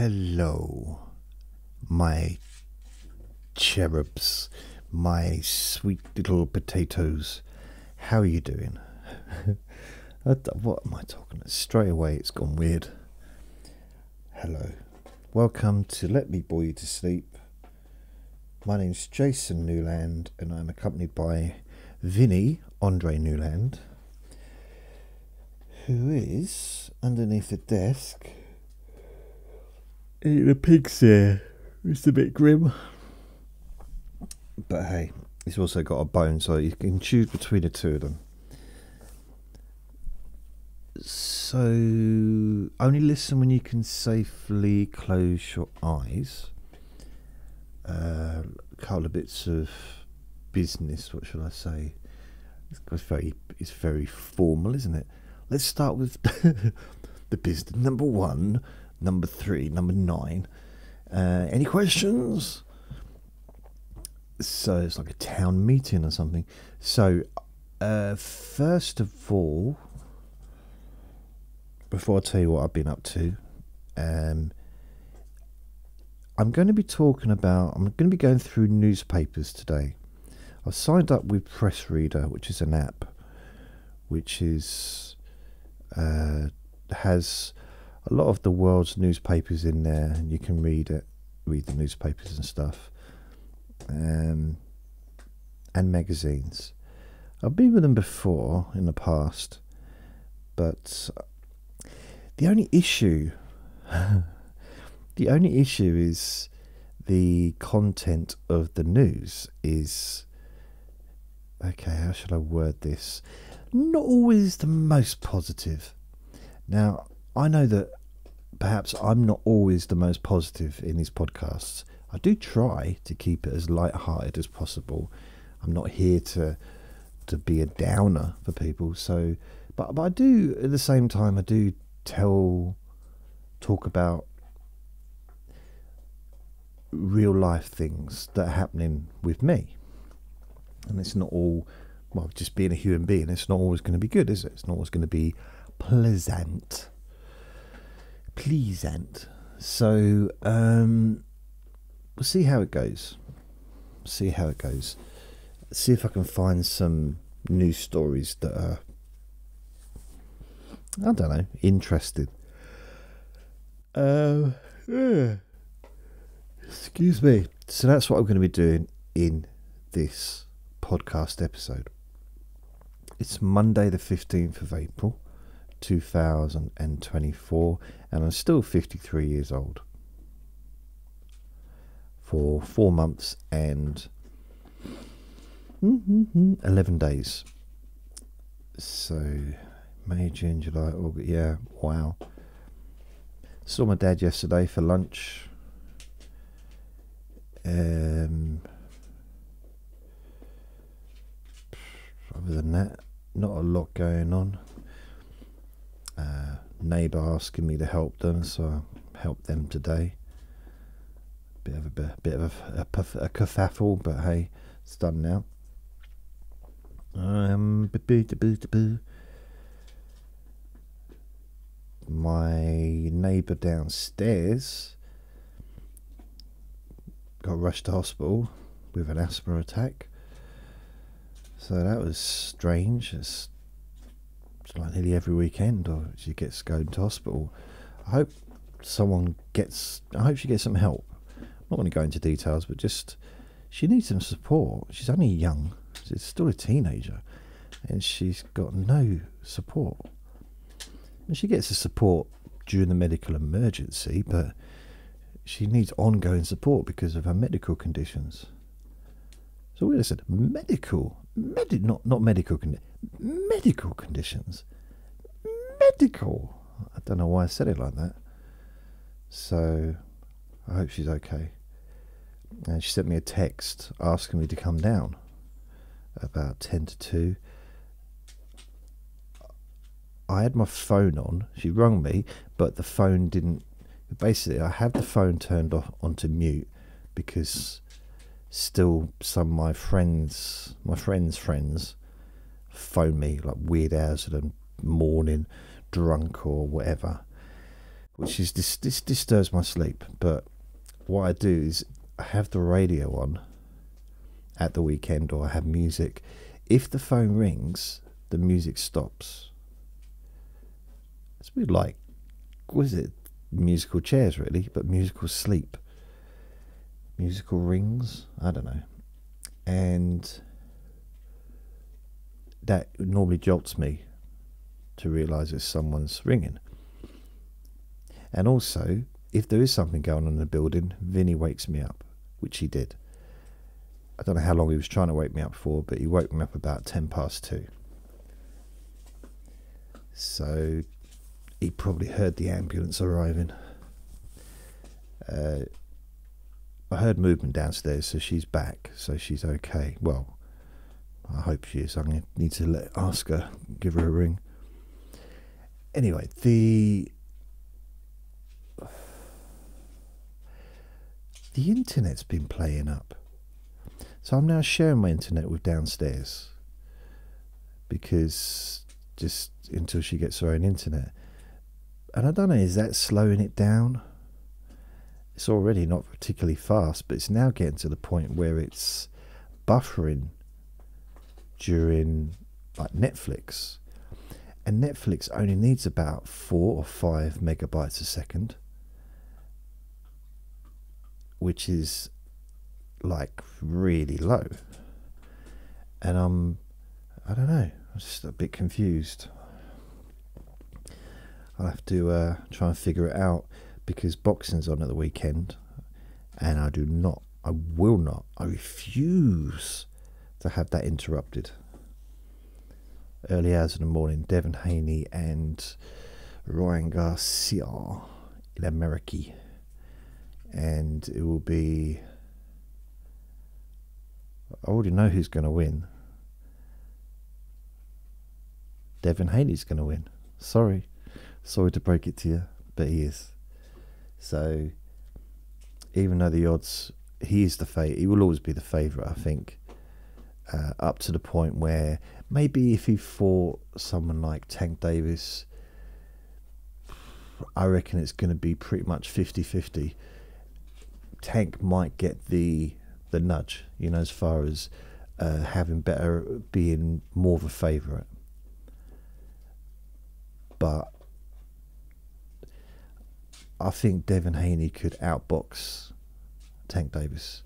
Hello, my cherubs, my sweet little potatoes. How are you doing? What am I talking about? Straight away, it's gone weird. Hello. Welcome to Let Me Bore You to Sleep. My name's Jason Newland, and I'm accompanied by Vinny Andre Newland, who is underneath the desk. A pig's ear. It's a bit grim. But hey, he's also got a bone, so you can choose between the two of them. So, only listen when you can safely close your eyes. Uh, a couple of bits of business. What should I say? It's very, it's very formal, isn't it? Let's start with the business. Number one, number three, number nine. Uh, any questions? So it's like a town meeting or something. So, uh, first of all, before I tell you what I've been up to, um, I'm going to be talking about. I'm going to be going through newspapers today. I've signed up with PressReader, which is an app, which is uh, has a lot of the world's newspapers in there, and you can read it, read the newspapers and stuff, um, and magazines. I've been with them before in the past, but the only issue, the only issue is the content of the news is okay. How should I word this? Not always the most positive. Now, I know that perhaps I'm not always the most positive in these podcasts. I do try to keep it as light-hearted as possible. I'm not here to to be a downer for people. So, but but I do at the same time I do tell talk about real life things that are happening with me, and it's not all well just being a human being. It's not always going to be good, is it? It's not always going to be pleasant pleasant. So um, we'll see how it goes. See how it goes. See if I can find some news stories that are, I don't know, interested. Uh, yeah. Excuse me. So that's what I'm going to be doing in this podcast episode. It's Monday, the 15th of April. 2024, and I'm still 53 years old. For four months and 11 days. So, May, June, July, August. Yeah, wow. Saw my dad yesterday for lunch. Um, other than that, not a lot going on uh, neighbour asking me to help them, so I helped them today. Bit of a bit, bit of a, a, a kerfuffle, but hey, it's done now. Um, my neighbour downstairs got rushed to hospital with an asthma attack. So that was strange. It's like nearly every weekend, or she gets going to hospital. I hope someone gets. I hope she gets some help. I'm not going to go into details, but just she needs some support. She's only young. She's still a teenager, and she's got no support. And she gets the support during the medical emergency, but she needs ongoing support because of her medical conditions. So we second, medical, medi- not not medical conditions medical conditions. Medical. I don't know why I said it like that. So I hope she's okay. And she sent me a text asking me to come down about 10 to 2. I had my phone on. She rang me, but the phone didn't. Basically, I had the phone turned off onto mute because still some of my friends, my friends' friends, phone me like weird hours of the morning, drunk or whatever. which is this this disturbs my sleep. But what I do is I have the radio on at the weekend, or I have music. If the phone rings, the music stops. It's a bit like, was it musical chairs really, but musical sleep, musical rings. I don't know, and that normally jolts me to realise that someone's ringing. And also, if there is something going on in the building, Vinny wakes me up, which he did. I don't know how long he was trying to wake me up for, but he woke me up about 10 past 2. So he probably heard the ambulance arriving. Uh, I heard movement downstairs, so she's back, so she's okay. Well, I hope she is. I'm going to need to let, ask her, give her a ring. Anyway, the the internet's been playing up. So I'm now sharing my internet with downstairs because just until she gets her own internet. And I don't know, is that slowing it down? It's already not particularly fast, but it's now getting to the point where it's buffering during like Netflix. And Netflix only needs about four or five megabytes a second, which is like really low. And I'm, I don't know, I'm just a bit confused. I'll have to uh, try and figure it out because boxing's on at the weekend, and I do not, I will not, I refuse to have that interrupted. Early hours in the morning, Devin Haney and Ryan Garcia in America. And it will be. I already know who's going to win. Devin Haney's going to win. Sorry. Sorry to break it to you, but he is. So, even though the odds, he is the favourite, he will always be the favourite, I think uh, up to the point where maybe if he fought someone like Tank Davis, I reckon it's going to be pretty much 50 50. Tank might get the the nudge, you know, as far as uh, having better, being more of a favourite. But I think Devin Haney could outbox Tank Davis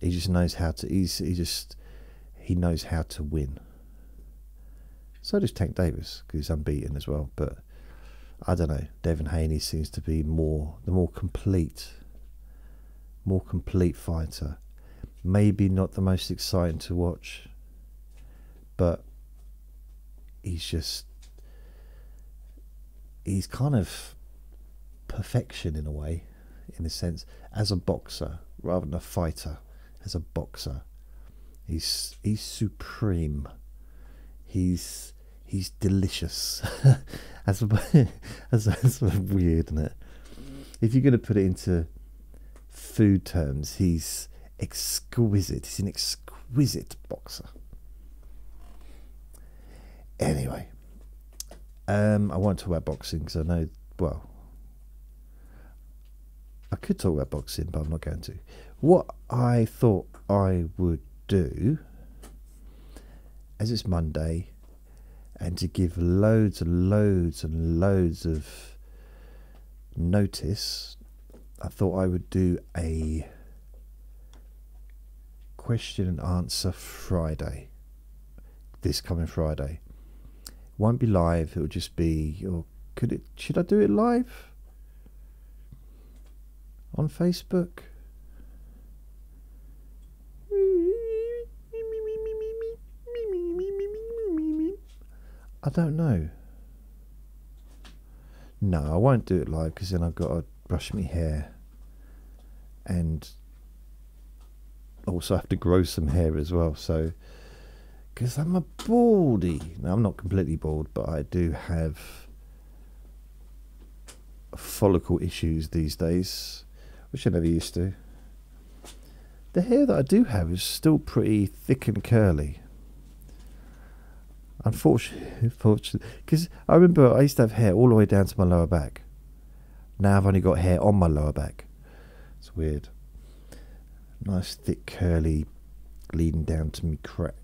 he just knows how to. He's he just he knows how to win. So does Tank Davis because he's unbeaten as well. But I don't know. Devin Haney seems to be more the more complete, more complete fighter. Maybe not the most exciting to watch, but he's just he's kind of perfection in a way, in a sense, as a boxer rather than a fighter as a boxer. He's he's supreme. He's he's delicious. that's, that's, that's weird, isn't it? If you're going to put it into food terms, he's exquisite. He's an exquisite boxer. Anyway, um, I won't talk about boxing because I know, well, I could talk about boxing, but I'm not going to. What I thought I would do, as it's Monday, and to give loads and loads and loads of notice, I thought I would do a question and answer Friday. This coming Friday. won't be live, it'll just be or could it should I do it live? on Facebook? I don't know. No, I won't do it live because then I've got to brush my hair and also have to grow some hair as well. So, because I'm a baldy. Now, I'm not completely bald, but I do have follicle issues these days which I never used to. The hair that I do have is still pretty thick and curly. Unfortunately, because I remember I used to have hair all the way down to my lower back. Now I've only got hair on my lower back. It's weird. Nice thick curly leading down to me crack.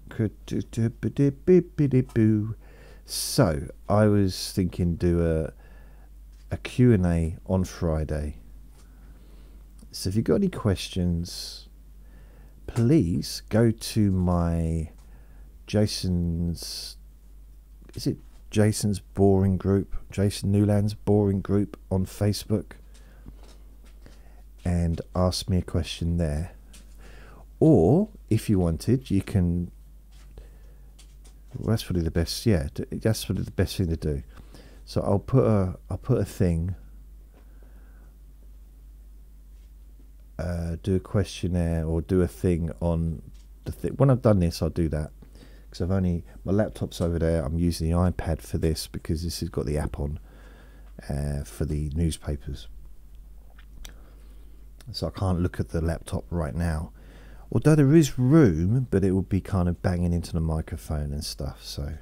So I was thinking do a a Q&A on Friday. So if you've got any questions, please go to my Jason's is it Jason's boring group, Jason Newland's boring group on Facebook and ask me a question there. Or if you wanted, you can well, that's probably the best yeah, that's probably the best thing to do. So I'll put a I'll put a thing uh, do a questionnaire or do a thing on the thing. When I've done this, I'll do that because I've only my laptop's over there. I'm using the iPad for this because this has got the app on uh, for the newspapers, so I can't look at the laptop right now. Although there is room, but it would be kind of banging into the microphone and stuff. So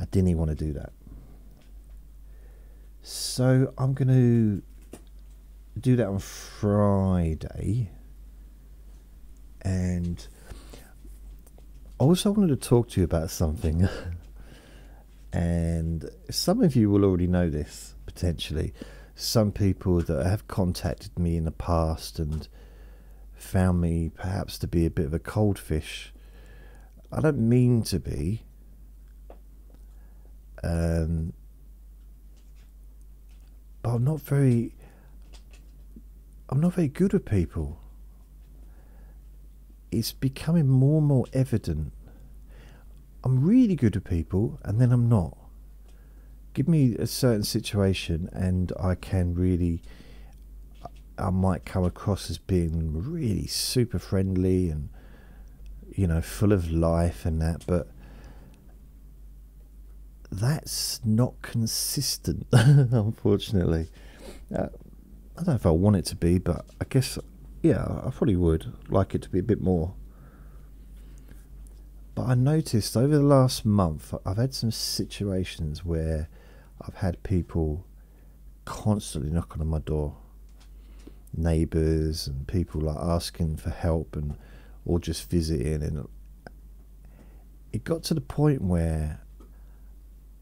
I didn't even want to do that. So I'm going to do that on Friday. And also wanted to talk to you about something. and some of you will already know this potentially. Some people that have contacted me in the past and found me perhaps to be a bit of a cold fish. I don't mean to be. Um, but I'm not very I'm not very good with people. It's becoming more and more evident. I'm really good with people, and then I'm not. Give me a certain situation, and I can really. I might come across as being really super friendly and, you know, full of life and that, but that's not consistent, unfortunately. Uh, I don't know if I want it to be, but I guess, yeah, I probably would like it to be a bit more. But I noticed over the last month, I've had some situations where I've had people constantly knocking on my door. Neighbours and people like asking for help and or just visiting and it got to the point where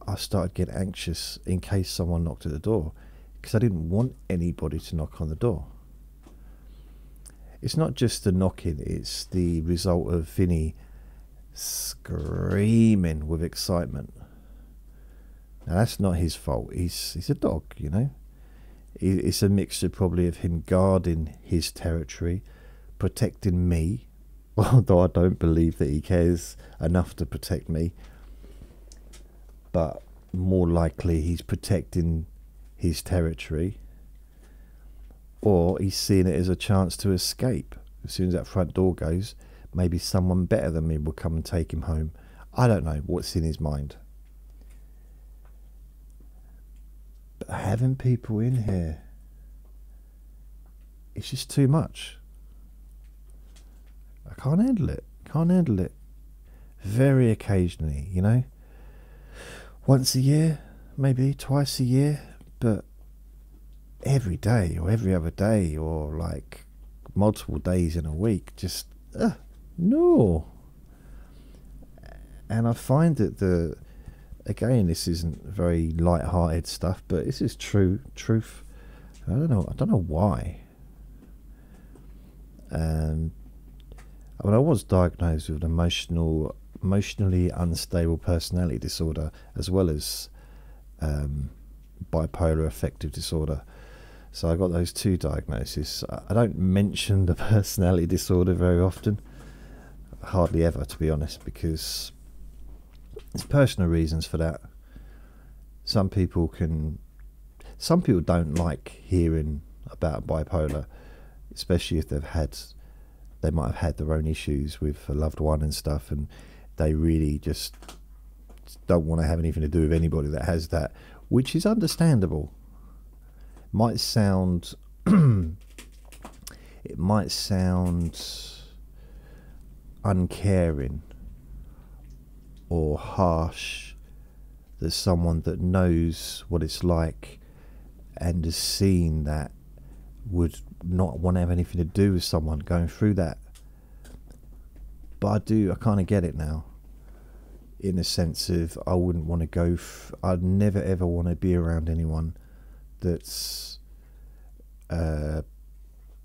I started getting anxious in case someone knocked at the door because I didn't want anybody to knock on the door. It's not just the knocking, it's the result of Vinny screaming with excitement. Now, that's not his fault. He's, he's a dog, you know. It's a mixture probably of him guarding his territory, protecting me, although I don't believe that he cares enough to protect me. But more likely, he's protecting his territory, or he's seeing it as a chance to escape. As soon as that front door goes, maybe someone better than me will come and take him home. I don't know what's in his mind. But having people in here, it's just too much. I can't handle it. Can't handle it. Very occasionally, you know. Once a year, maybe twice a year, but every day or every other day or like multiple days in a week, just uh, no. And I find that the again, this isn't very light-hearted stuff, but this is true truth. I don't know. I don't know why. Um, I mean, I was diagnosed with an emotional, emotionally unstable personality disorder, as well as um, bipolar affective disorder. So I got those two diagnoses. I don't mention the personality disorder very often, hardly ever, to be honest, because there's personal reasons for that. Some people can, some people don't like hearing about bipolar, especially if they've had, they might have had their own issues with a loved one and stuff, and they really just don't want to have anything to do with anybody that has that which is understandable. Might sound it might sound uncaring or harsh that someone that knows what it's like and has seen that would not want to have anything to do with someone going through that. But I do, I kind of get it now. In the sense of, I wouldn't want to go, f- I'd never ever want to be around anyone that's uh,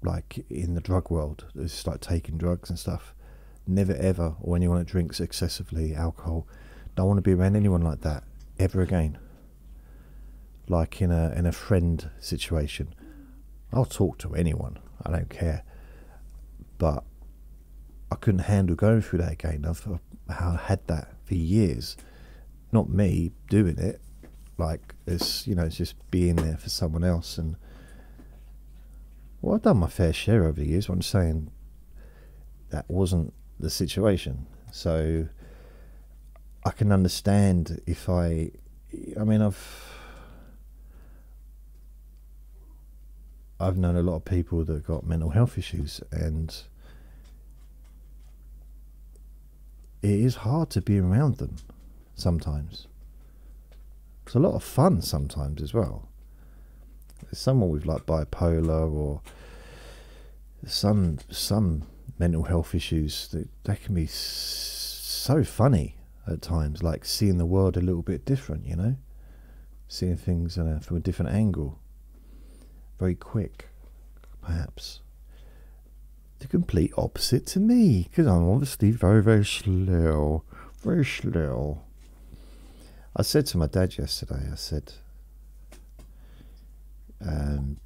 like in the drug world, it's like taking drugs and stuff. Never ever, or anyone that drinks excessively alcohol. Don't want to be around anyone like that ever again. Like in a in a friend situation, I'll talk to anyone. I don't care. But I couldn't handle going through that again. I've, I've had that for years. Not me doing it. Like it's you know it's just being there for someone else and. Well, I've done my fair share over the years. But I'm saying that wasn't the situation. So I can understand if I. I mean, I've. I've known a lot of people that got mental health issues, and it is hard to be around them sometimes. It's a lot of fun sometimes as well. There's someone with like bipolar or some some mental health issues that they can be so funny at times, like seeing the world a little bit different, you know, seeing things uh, from a different angle very quick, perhaps. The complete opposite to me, because I'm obviously very, very slow. Very slow. I said to my dad yesterday, I said, um,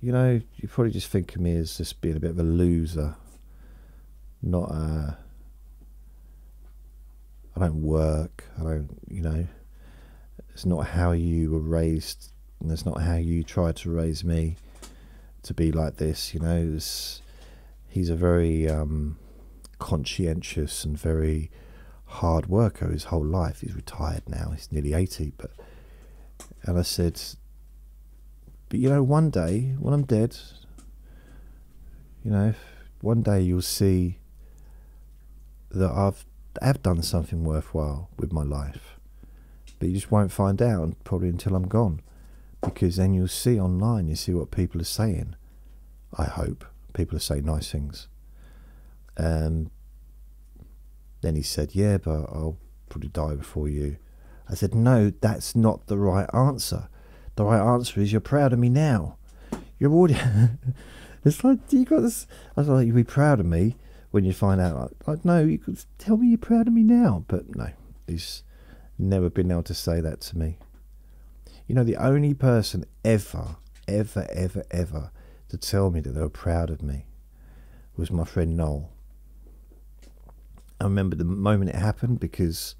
you know, you probably just think of me as just being a bit of a loser, not a. I don't work. I don't, you know. It's not how you were raised, and it's not how you tried to raise me to be like this. You know, this, he's a very um, conscientious and very hard worker his whole life. He's retired now. He's nearly eighty, but and I said, but you know, one day when I'm dead, you know, one day you'll see that I've have done something worthwhile with my life but you just won't find out probably until I'm gone. Because then you'll see online, you see what people are saying. I hope people are saying nice things. Um, then he said, Yeah, but I'll probably die before you. I said, No, that's not the right answer. The right answer is you're proud of me now. You're already. it's like, you got this. I was like, You'll be proud of me when you find out. Like, no, you could tell me you're proud of me now. But no, he's never been able to say that to me. You know, the only person ever, ever, ever, ever to tell me that they were proud of me was my friend Noel. I remember the moment it happened because,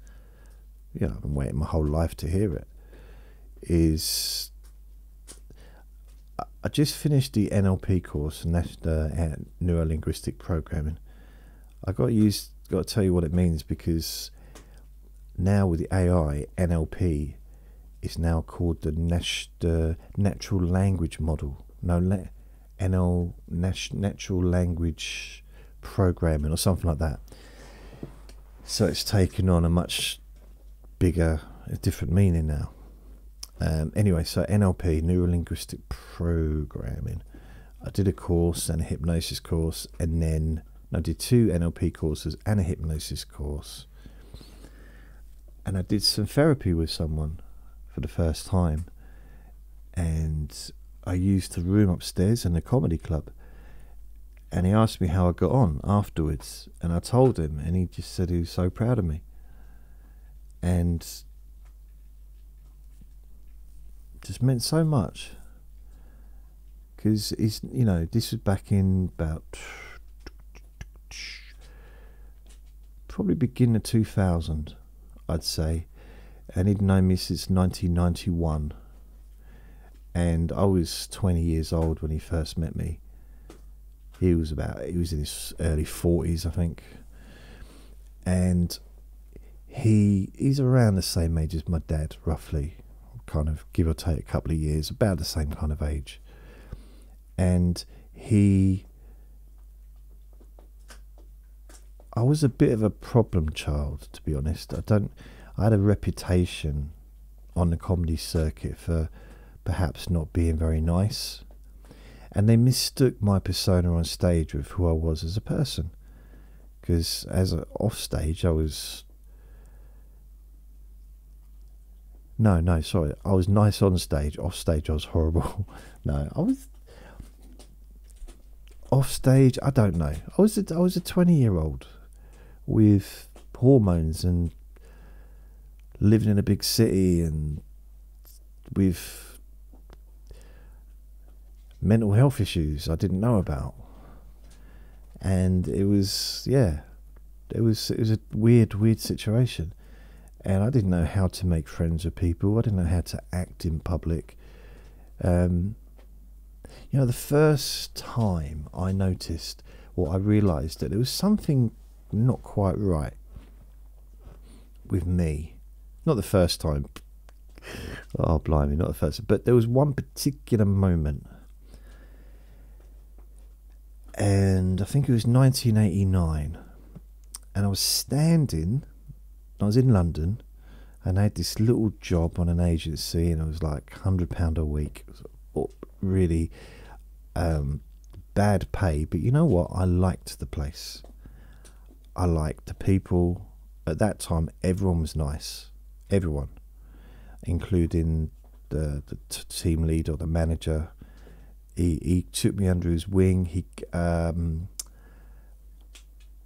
you know, I've been waiting my whole life to hear it. Is I just finished the NLP course, National uh, Neuro Linguistic Programming. I got used, got to tell you what it means because now with the AI, NLP is now called the nat- natural language model. No, NL nat- natural language programming or something like that. So it's taken on a much bigger, a different meaning now. Um, anyway, so NLP, neuro linguistic programming. I did a course and a hypnosis course, and then I did two NLP courses and a hypnosis course and I did some therapy with someone for the first time, and I used the room upstairs in the comedy club. And he asked me how I got on afterwards, and I told him, and he just said he was so proud of me. And just meant so much because he's you know this was back in about probably beginning of 2000 I'd say, and he'd known me since 1991. And I was 20 years old when he first met me. He was about, he was in his early 40s, I think. And he he's around the same age as my dad, roughly, kind of give or take a couple of years, about the same kind of age. And he I was a bit of a problem child, to be honest. I don't. I had a reputation on the comedy circuit for perhaps not being very nice. And they mistook my persona on stage with who I was as a person. Because as a, off stage, I was. No, no, sorry. I was nice on stage. Off stage, I was horrible. no, I was. Off stage, I don't know. I was a, I was a 20 year old with hormones and living in a big city and with mental health issues I didn't know about. And it was yeah, it was it was a weird weird situation, and I didn't know how to make friends with people. I didn't know how to act in public. Um, you know, the first time I noticed, or I realised that there was something not quite right with me. Not the first time. Oh, blimey, not the first. But there was one particular moment. And I think it was 1989. And I was standing, I was in London, and I had this little job on an agency, and it was like £100 a week. really um, bad pay, but you know what? I liked the place. I liked the people. At that time, everyone was nice. Everyone, including the, the team leader or the manager. He, he took me under his wing. He um,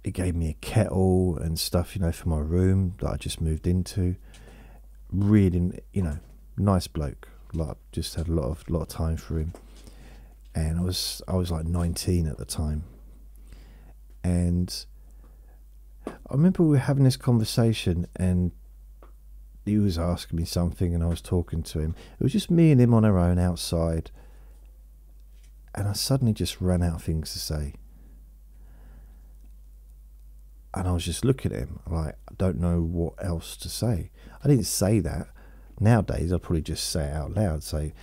he gave me a kettle and stuff, you know, for my room that I just moved into. Really, you know, nice bloke. Like, just had a lot of lot of time for him. And I was I was like 19 at the time, and I remember we were having this conversation and he was asking me something and I was talking to him. It was just me and him on our own outside. And I suddenly just ran out of things to say. And I was just looking at him like, I don't know what else to say. I didn't say that. Nowadays, I'd probably just say it out loud, say,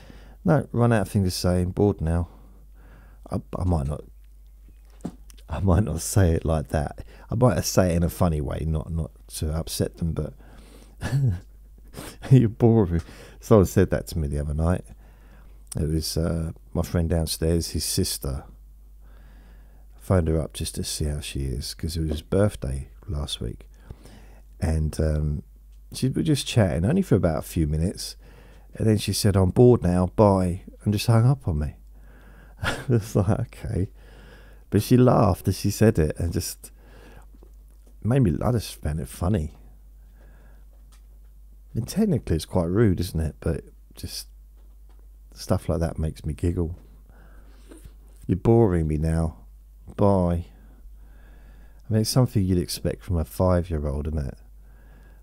no, run out of things to say, I'm bored now. I, I might not I might not say it like that. I might say it in a funny way, not not to upset them, but you're boring. Someone said that to me the other night. It was uh, my friend downstairs, his sister. Phoned her up just to see how she is because it was his birthday last week, and um, she was just chatting only for about a few minutes, and then she said, "I'm bored now, bye," and just hung up on me. I was like, okay. But she laughed as she said it and just made me, I just found it funny. And technically it's quite rude, isn't it? But just stuff like that makes me giggle. You're boring me now. Bye. I mean, it's something you'd expect from a five year old, isn't it?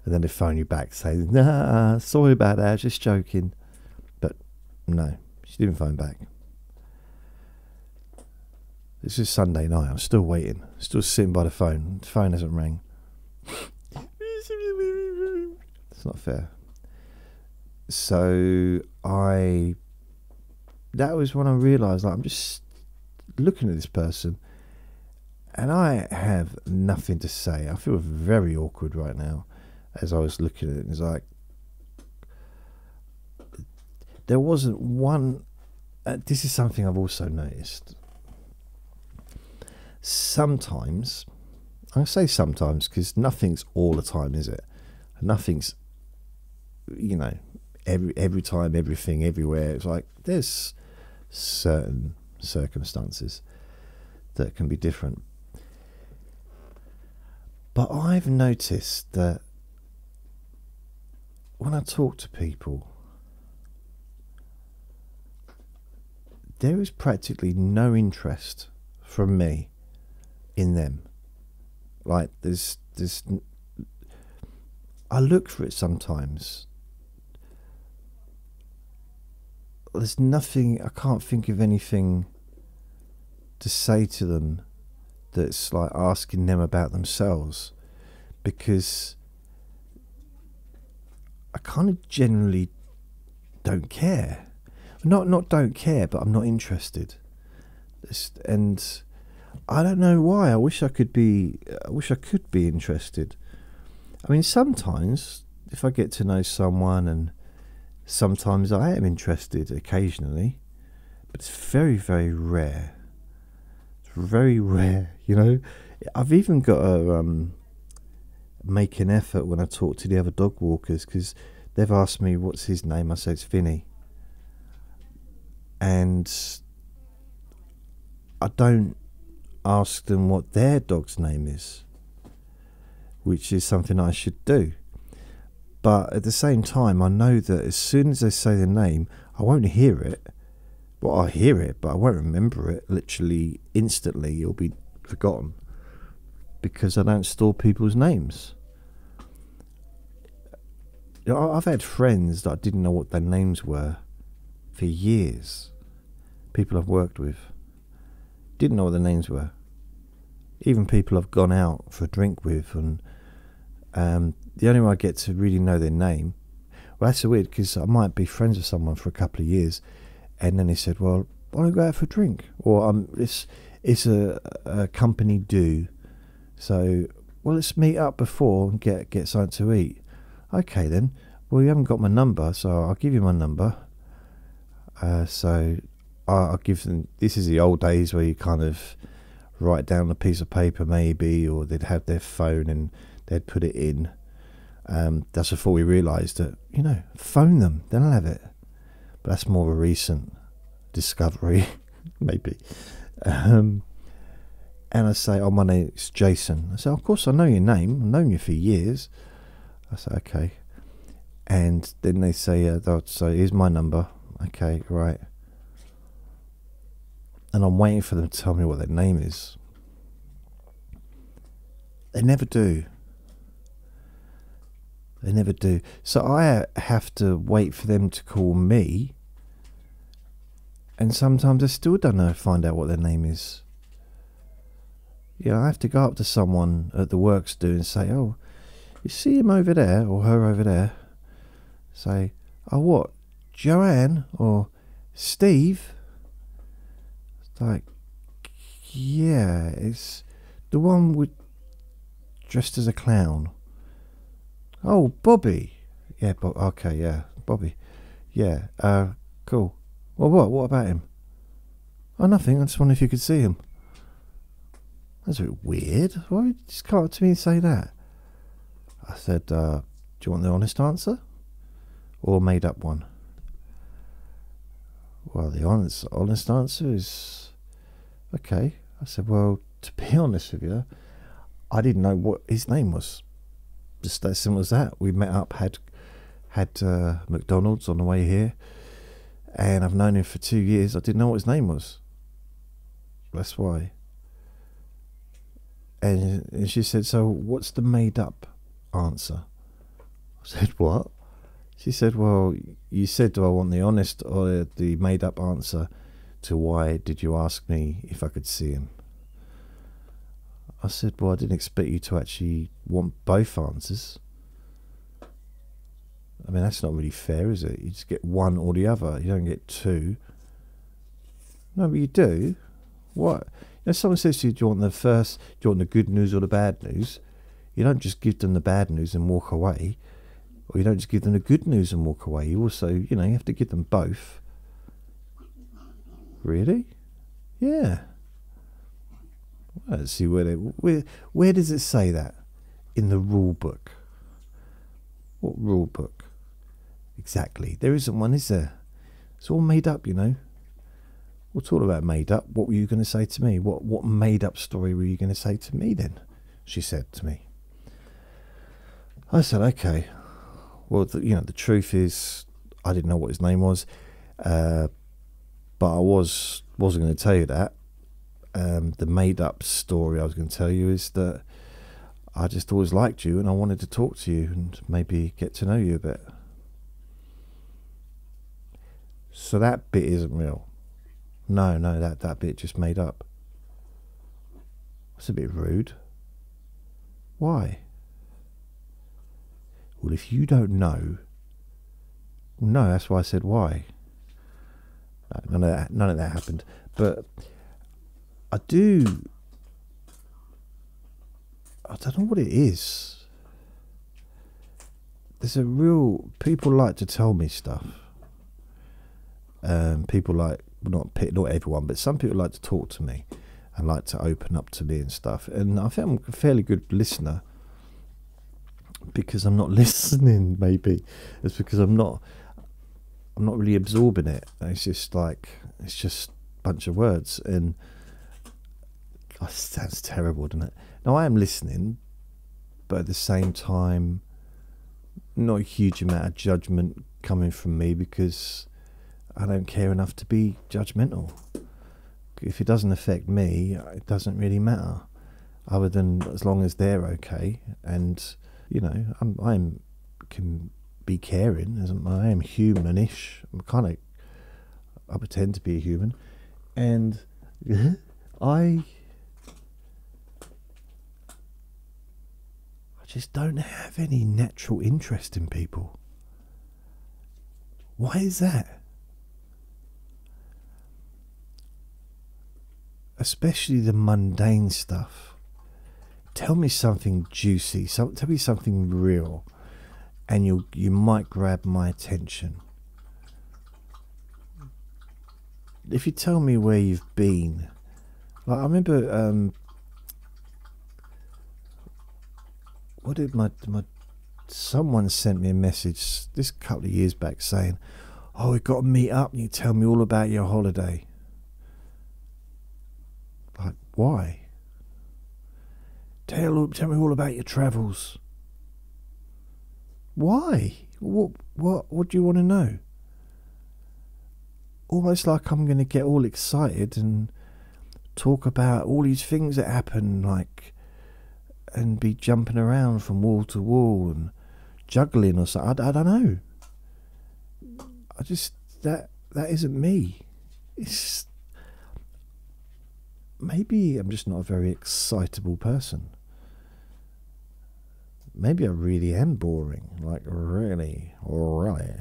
And then they phone you back saying, nah, sorry about that, I was just joking. But no, she didn't phone back. This is Sunday night. I'm still waiting. Still sitting by the phone. The phone hasn't rang. it's not fair. So I. That was when I realised like, I'm just looking at this person, and I have nothing to say. I feel very awkward right now, as I was looking at it. It's like there wasn't one. Uh, this is something I've also noticed sometimes, I say sometimes because nothing's all the time, is it? Nothing's, you know, every every time, everything, everywhere. It's like there's certain circumstances that can be different. But I've noticed that when I talk to people, there is practically no interest from me in them. Like there's there's I look for it sometimes. There's nothing I can't think of anything to say to them that's like asking them about themselves because I kind of generally don't care. Not not don't care, but I'm not interested. and I don't know why. I wish I could be. I wish I could be interested. I mean, sometimes if I get to know someone and sometimes I am interested occasionally, but it's very, very rare. It's very rare, you know. I've even got to um, make an effort when I talk to the other dog walkers because they've asked me what's his name. I say it's Vinny, and I don't ask them what their dog's name is, which is something I should do. But at the same time, I know that as soon as they say the name, I won't hear it. Well, I'll hear it, but I won't remember it literally instantly. It'll be forgotten because I don't store people's names. You know, I've had friends that I didn't know what their names were for years. People I've worked with didn't know what their names were. Even people I've gone out for a drink with, and um, the only way I get to really know their name. Well, that's weird because I might be friends with someone for a couple of years, and then he said, "Well, why don't we go out for a drink?" Or um, it's it's a, a company do so, well, let's meet up before and get get something to eat. Okay, then. Well, you haven't got my number, so I'll give you my number. Uh, so I'll give them. This is the old days where you kind of write down a piece of paper, maybe, or they'd have their phone and they'd put it in. Um, that's before we realised that you know, phone them, they'll have it. But that's more of a recent discovery, maybe. Um, and I say, "Oh, my name's Jason." I say, "Of course, I know your name. I've known you for years." I say, "Okay," and then they say, uh, "They'll say, here's my number." Okay, right. And I'm waiting for them to tell me what their name is. They never do. They never do. So I have to wait for them to call me. And sometimes I still don't know, find out what their name is. Yeah, I have to go up to someone at the works do and say, "Oh, you see him over there or her over there?" Say, "Oh, what, Joanne or Steve?" It's like, yeah, it's the one with dressed as a clown. Oh, Bobby. Yeah, Bob. Okay, yeah, Bobby. Yeah. Uh, cool. Well, what? What about him? Oh, nothing. I just wonder if you could see him. That's a bit weird. Why would you just come up to me and say that? I said, uh, Do you want the honest answer? Or made up one? Well, the honest, honest answer is okay. I said, Well, to be honest with you, I didn't know what his name was. Just as simple as that. We met up, had had uh, McDonald's on the way here, and I've known him for two years. I didn't know what his name was. That's why. And, and she said, So what's the made up answer? I said, What? She said, Well, you said, Do I want the honest or the made up answer to why did you ask me if I could see him? I said, Well, I didn't expect you to actually want both answers. I mean, that's not really fair, is it? You just get one or the other. You don't get two. No, but you do. What? if someone says to you, Do you want the first, do you want the good news or the bad news? You don't just give them the bad news and walk away. Or you don't just give them the good news and walk away. You also, you know, you have to give them both. Really? Yeah. Let's see where they, where where does it say that in the rule book? What rule book? Exactly. There isn't one, is there? It's all made up, you know. We'll talk about made up. What were you going to say to me? What what made up story were you going to say to me then? She said to me. I said, okay. Well, the, you know, the truth is, I didn't know what his name was, uh, but I was wasn't going to tell you that. Um, the made up story I was going to tell you is that I just always liked you and I wanted to talk to you and maybe get to know you a bit. So that bit isn't real. No, no, that, that bit just made up. That's a bit rude. Why? Well, if you don't know, no, that's why I said why. None of that, none of that happened. But I do. I don't know what it is. there's a real people like to tell me stuff. Um, people like not not everyone, but some people like to talk to me and like to open up to me and stuff. And I think I'm a fairly good listener because I'm not listening. Maybe it's because I'm not. I'm not really absorbing it. It's just like it's just a bunch of words, and oh, sounds terrible, doesn't it? Now I am listening, but at the same time, not a huge amount of judgment coming from me because I don't care enough to be judgmental. If it doesn't affect me, it doesn't really matter, other than as long as they're okay. And you know, I'm I'm can be caring, as I am humanish. I'm kind of I pretend to be a human, and I just don't have any natural interest in people. Why is that? especially the mundane stuff. Tell me something juicy, so, tell me something real, and you you might grab my attention. If you tell me where you've been, like I remember, um, what did my my someone sent me a message this couple of years back saying, "Oh, we've got to meet up, and you tell me all about your holiday." Like, why? Tell, tell me all about your travels. Why? What, what, what do you want to know? Almost like I'm going to get all excited and talk about all these things that happen, like, and be jumping around from wall to wall and juggling or something. I, I don't know. I just that that isn't me. It's maybe I'm just not a very excitable person. Maybe I really am boring, like really, really,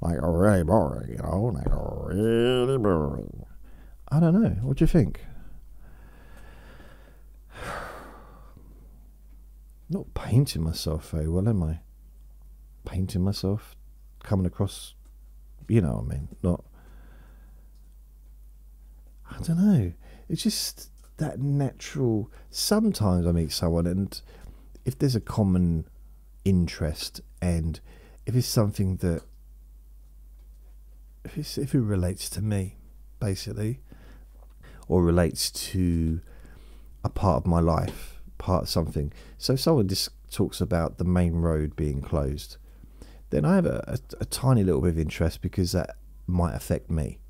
like really boring, you know, like really boring. I don't know. What do you think? Not painting myself very well, am I? Painting myself, coming across, you know what I mean? Not. I don't know it's just that natural. Sometimes I meet someone, and if there's a common interest, and if it's something that if, it's, if it relates to me, basically, or relates to a part of my life, part of something. So if someone just talks about the main road being closed, then I have a, a, a tiny little bit of interest because that might affect me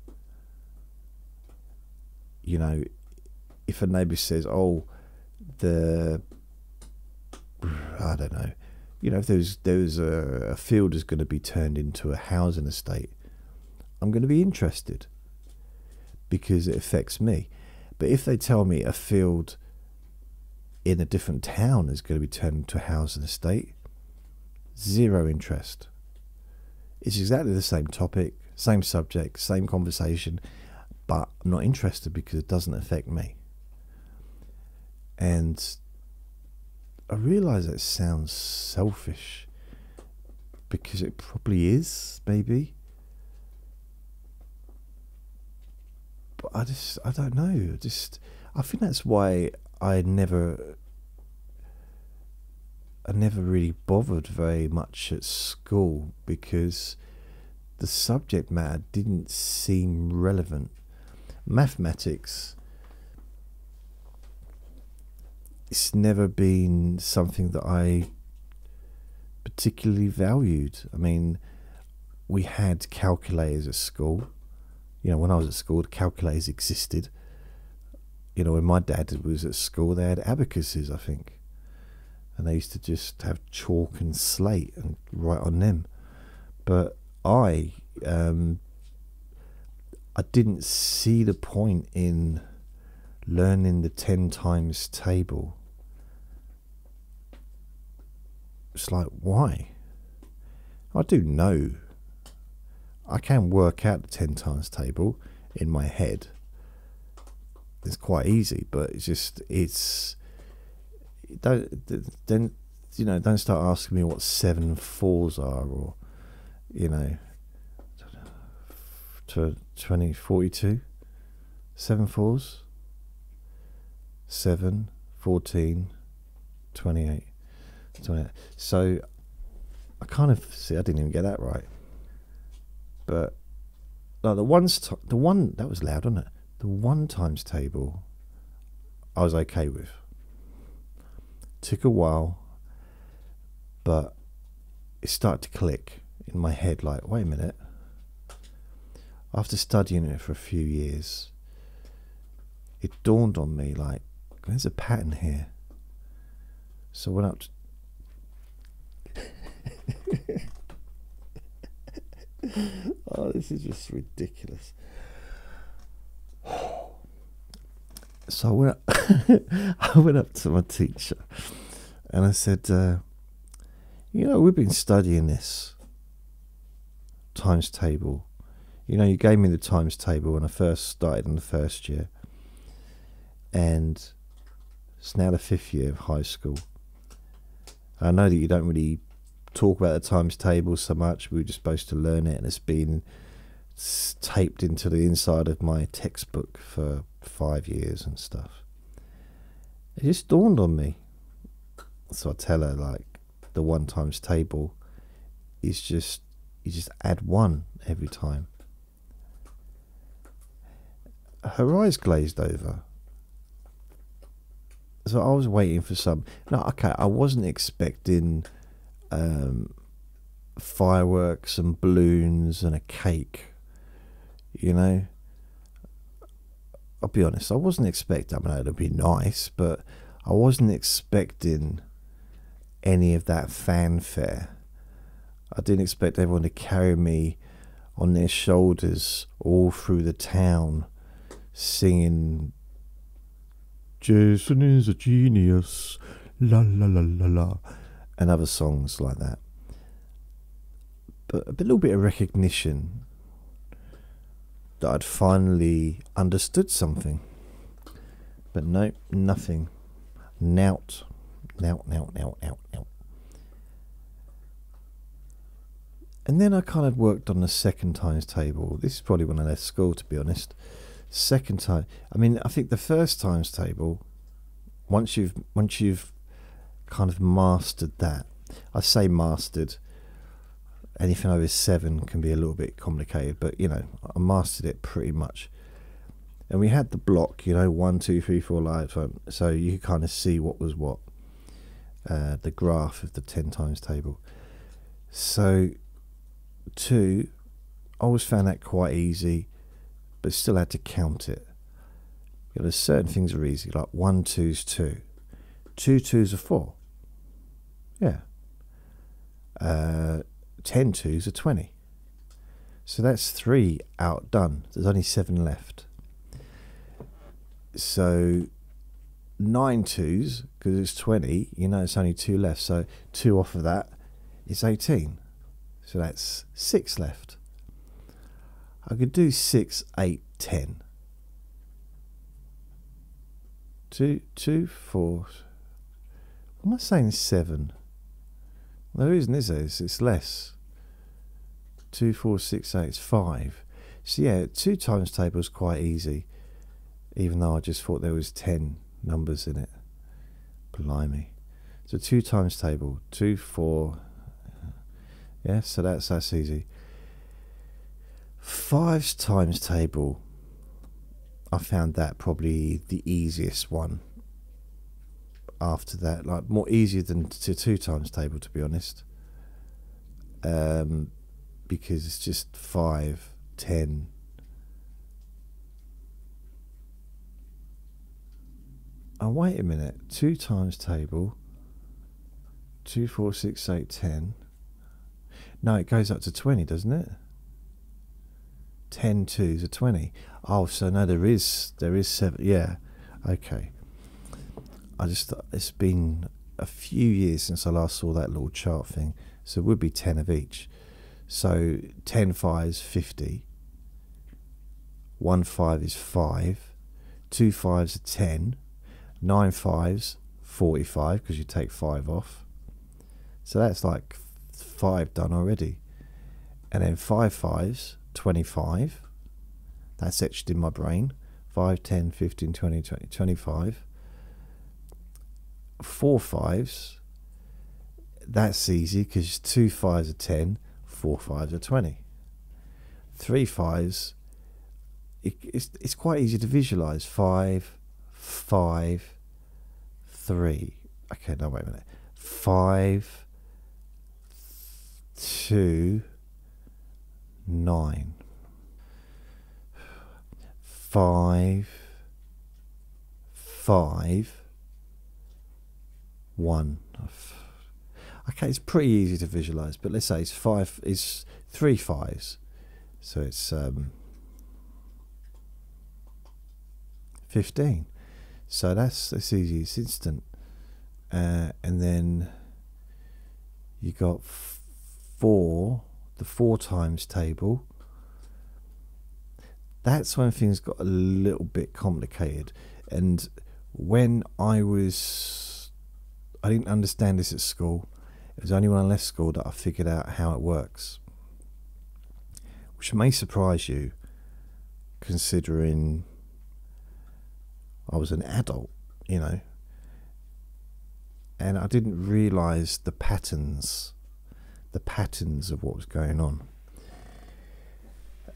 you know, if a neighbour says, "Oh, the," I don't know, you know, if there's there's a, a field is going to be turned into a housing estate, I'm going to be interested because it affects me. But if they tell me a field in a different town is going to be turned into a housing estate, zero interest. It's exactly the same topic, same subject, same conversation but I'm not interested because it doesn't affect me. And I realize that sounds selfish because it probably is, maybe. But I just, I don't know. Just, I think that's why I never, I never really bothered very much at school because the subject matter didn't seem relevant mathematics it's never been something that I particularly valued. I mean, we had calculators at school. You know, when I was at school, calculators existed. You know, when my dad was at school, they had abacuses, I think. And they used to just have chalk and slate and write on them. But I um, I didn't see the point in learning the 10 times table. It's like, why? I do know. I can work out the 10 times table in my head. It's quite easy, but it's just, it's. Don't, then you know, don't start asking me what seven fours are or, you know, to 20, 42, seven fours, seven, 14, 28, 28. So I kind of see, I didn't even get that right. But like the ones, the one that was loud, wasn't it? The one times table, I was okay with. Took a while, but it started to click in my head. Like, wait a minute. After studying it for a few years, it dawned on me like, there's a pattern here. So I went up to oh, this is just ridiculous. So I went up, I went up to my teacher and I said, uh, You know, we've been studying this times table. You know, you gave me the times table when I first started in the first year. And it's now the fifth year of high school. I know that you don't really talk about the times table so much. We were just supposed to learn it, and it's been taped into the inside of my textbook for five years and stuff. It just dawned on me. So I tell her like the one times table is just you just add one every time. Her eyes glazed over. So I was waiting for some. No, okay, I wasn't expecting um, fireworks and balloons and a cake. You know, I'll be honest, I wasn't expecting, I mean, it'd be nice, but I wasn't expecting any of that fanfare. I didn't expect everyone to carry me on their shoulders all through the town singing Jason is a genius, la la la la la and other songs like that. But a little bit of recognition that I'd finally understood something. But no, nothing. Nout. Nout, nout, nout, nout, nout. And then I kind of worked on the second times table. This is probably when I left school, to be honest. Second time. I mean, I think the first times table. Once you've once you've kind of mastered that. I say mastered. Anything over seven can be a little bit complicated, but you know, I mastered it pretty much. And we had the block, you know, one, two, three, four lives, so you could kind of see what was what. Uh, the graph of the ten times table. So, two, I always found that quite easy, but still had to count it. You know, there's certain things are easy, like one two's two, two twos are four. Yeah. Uh, 10 twos are 20. So that's three outdone. There's only seven left. So nine twos, because it's 20, you know it's only two left. So two off of that is 18. So that's six left. I could do six, eight, ten. Two, two, four. What am I saying? Seven. The reason is It's, it's less. Two, four, six, eight, it's five. So yeah, two times table is quite easy, even though I just thought there was ten numbers in it. Blimey. So two times table, two, four. Yeah, so that's that's easy. Fives times table. I found that probably the easiest one after that, like more easier than to two times table, to be honest. Um, because it's just five, ten. Oh, wait a minute. Two times table. Two, four, six, eight, ten. No, it goes up to 20, doesn't it? 10 twos are 20. Oh, so no, there is, there is seven. Yeah, okay. I just it's been a few years since I last saw that little chart thing, so it would be ten of each. So ten fives fifty. One five is five. Two fives are ten. Nine fives forty-five because you take five off. So that's like five done already. And then five fives, 25. That's etched in my brain. 5, 10, 15, 20, 20 25. Four fives, that's easy because two fives are 10, four fives are 20. Three fives, it, it's, it's quite easy to visualize. Five, five, three. Okay, no, wait a minute. Five, two, nine. Five, five, one. Okay, it's pretty easy to visualize, but let's say it's five, it's three fives. So it's um, 15. So that's that's easy, it's instant. Uh, and then you got four, the four times table. That's when things got a little bit complicated. And when I was, I didn't understand this at school. It was only when I left school that I figured out how it works. Which may surprise you, considering I was an adult, you know. And I didn't realize the patterns, the patterns of what was going on.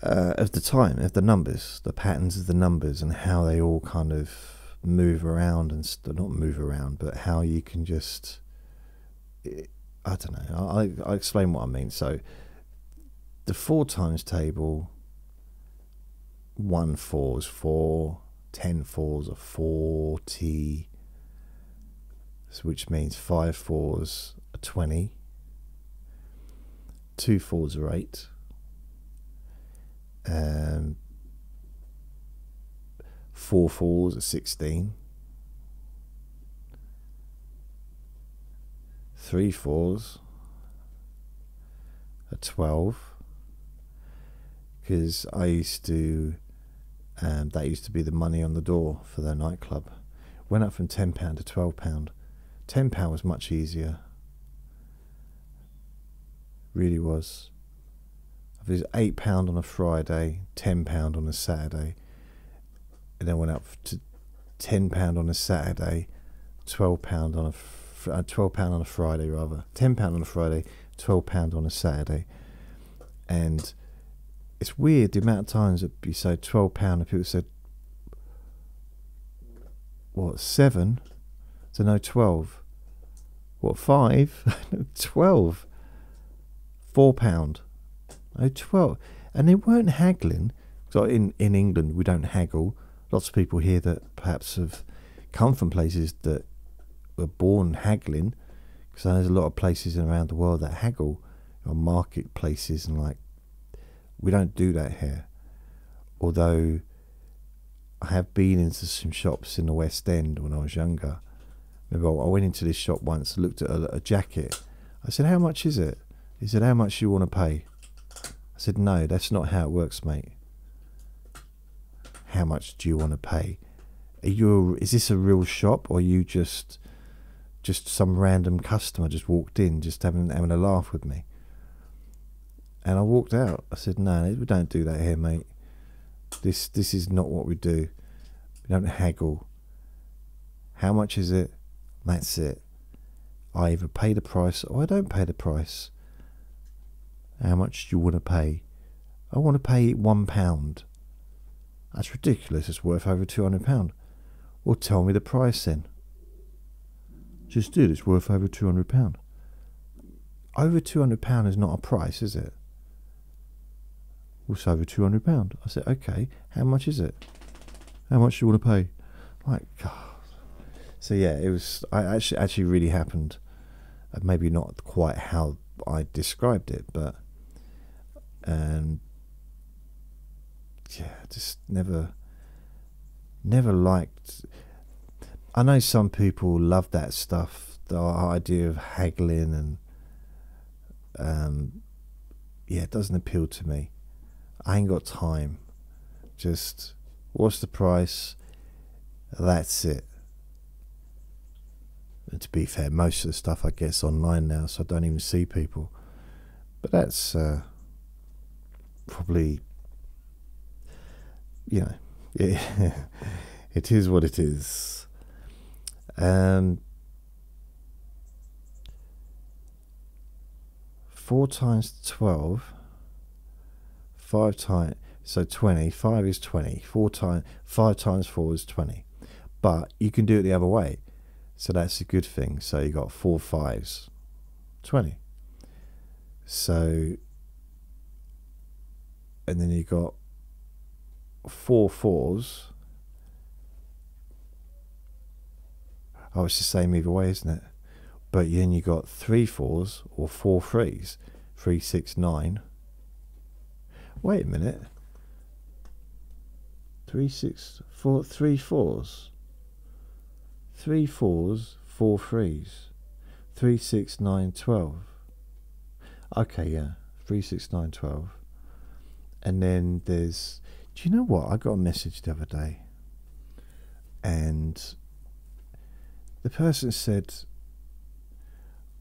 Uh, of the time, of the numbers, the patterns of the numbers, and how they all kind of move around and st- not move around, but how you can just. I don't know. I, I'll explain what I mean. So, the four times table, one four is four, 10 fours are 40, which means five fours are 20, 2 fours are 8, um, 4 fours are 16, 3 fours are 12, because I used to um, that used to be the money on the door for the nightclub. Went up from £10 to £12. £10 was much easier. Really was. If it was £8 on a Friday, £10 on a Saturday, and then went up to £10 on a Saturday, £12 on a uh, £12 on a Friday rather, £10 on a Friday, £12 on a Saturday. And it's weird the amount of times that you say twelve pound and people said what seven? So no twelve. What five? Twelve. Four pound. Oh twelve. And they weren't haggling. So in in England we don't haggle lots of people here that perhaps have come from places that were born haggling because there's a lot of places around the world that haggle on marketplaces and like we don't do that here. Although I have been into some shops in the West End when I was younger. Remember, I went into this shop once, looked at a, a jacket. I said, How much is it? He said, How much do you want to pay? I said, No, that's not how it works, mate. How much do you want to pay? Are you, is this a real shop or you just just some random customer just walked in, just having having a laugh with me? And I walked out. I said, "No, we don't do that here, mate. This this is not what we do. We don't haggle. How much is it? That's it. I either pay the price or I don't pay the price. How much do you want to pay? I want to pay one pound. That's ridiculous. It's worth over two hundred pound. Well, tell me the price then. Just did. It's worth over two hundred pound. Over two hundred pound is not a price, is it? was over two hundred pound. I said, okay, how much is it? How much do you want to pay? Like, God. So yeah, it was. I actually actually really happened. Uh, maybe not quite how I described it, but and yeah, just never, never liked. I know some people love that stuff, the idea of haggling and um, yeah, it doesn't appeal to me. I ain't got time. Just what's the price? That's it. And to be fair, most of the stuff I guess online now, so I don't even see people. But that's uh, probably, you know, it, it is what it is. Um, four times twelve. Five times so twenty. Five is twenty. Four times five times four is twenty. But you can do it the other way. So that's a good thing. So you got four fives, 20. So, and then you got four fours. Oh, it's the same either way, isn't it? But then you got three fours or four threes. Three, six, nine. Wait a minute. Three, six, four, three fours three fours, four threes, three, six, nine, twelve. Okay, yeah, three, six, nine, twelve. And then there's, do you know what? I got a message the other day, and the person said,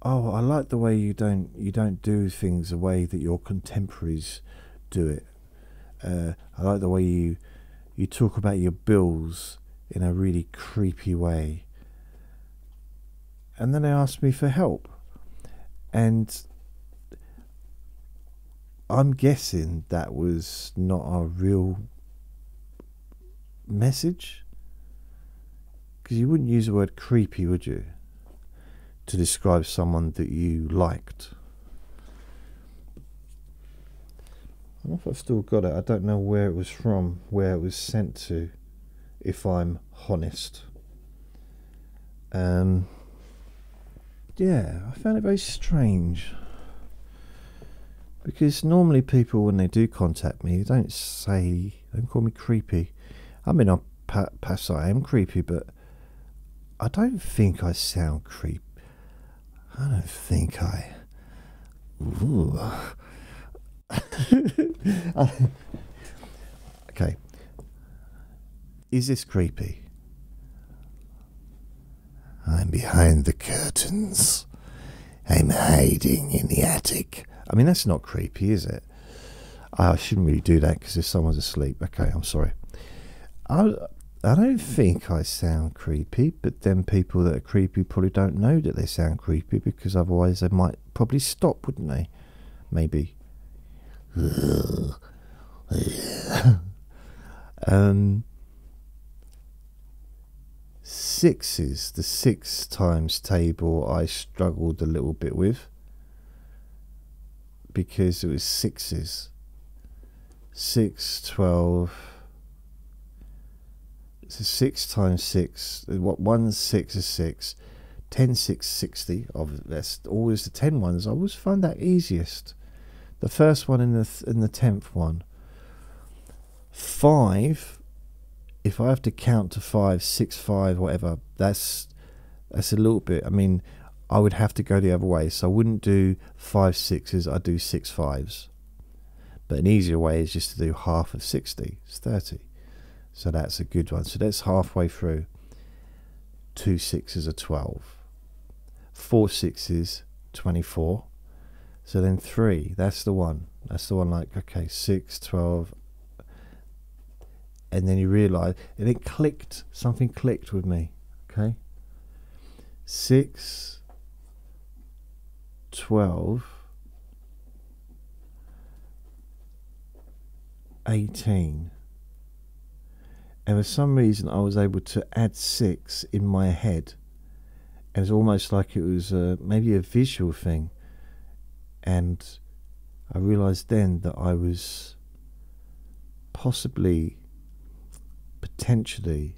"Oh, I like the way you don't you don't do things the way that your contemporaries do it. Uh, I like the way you you talk about your bills." in a really creepy way. And then they asked me for help. And I'm guessing that was not a real message. Because you wouldn't use the word creepy, would you? To describe someone that you liked. I don't know if I've still got it. I don't know where it was from, where it was sent to if I'm honest. Um, yeah, I found it very strange. Because normally people, when they do contact me, don't say, don't call me creepy. I mean, I perhaps I am creepy, but I don't think I sound creep. I don't think I. okay, is this creepy? I'm behind the curtains. I'm hiding in the attic. I mean, that's not creepy, is it? I shouldn't really do that because if someone's asleep. Okay, I'm sorry. I, I don't think I sound creepy, but then people that are creepy probably don't know that they sound creepy because otherwise they might probably stop, wouldn't they? Maybe. um, sixes, the six times table, I struggled a little bit with because it was sixes. Six, twelve. So six times six. What one six is six. Ten six sixty. Of that's always the ten ones. I always find that easiest. The first one in the th- in the tenth one. Five if I have to count to five, six, five, whatever, that's that's a little bit. I mean, I would have to go the other way. So I wouldn't do five sixes. I'd do six fives. But an easier way is just to do half of sixty. It's thirty. So that's a good one. So that's halfway through. Two sixes are twelve. Four sixes, twenty-four. So then three. That's the one. That's the one. Like okay, six, twelve, and then you realize and it clicked something clicked with me okay 6 12 18 and for some reason I was able to add 6 in my head. It was almost like it was uh, maybe a visual thing. And I realized then that I was possibly potentially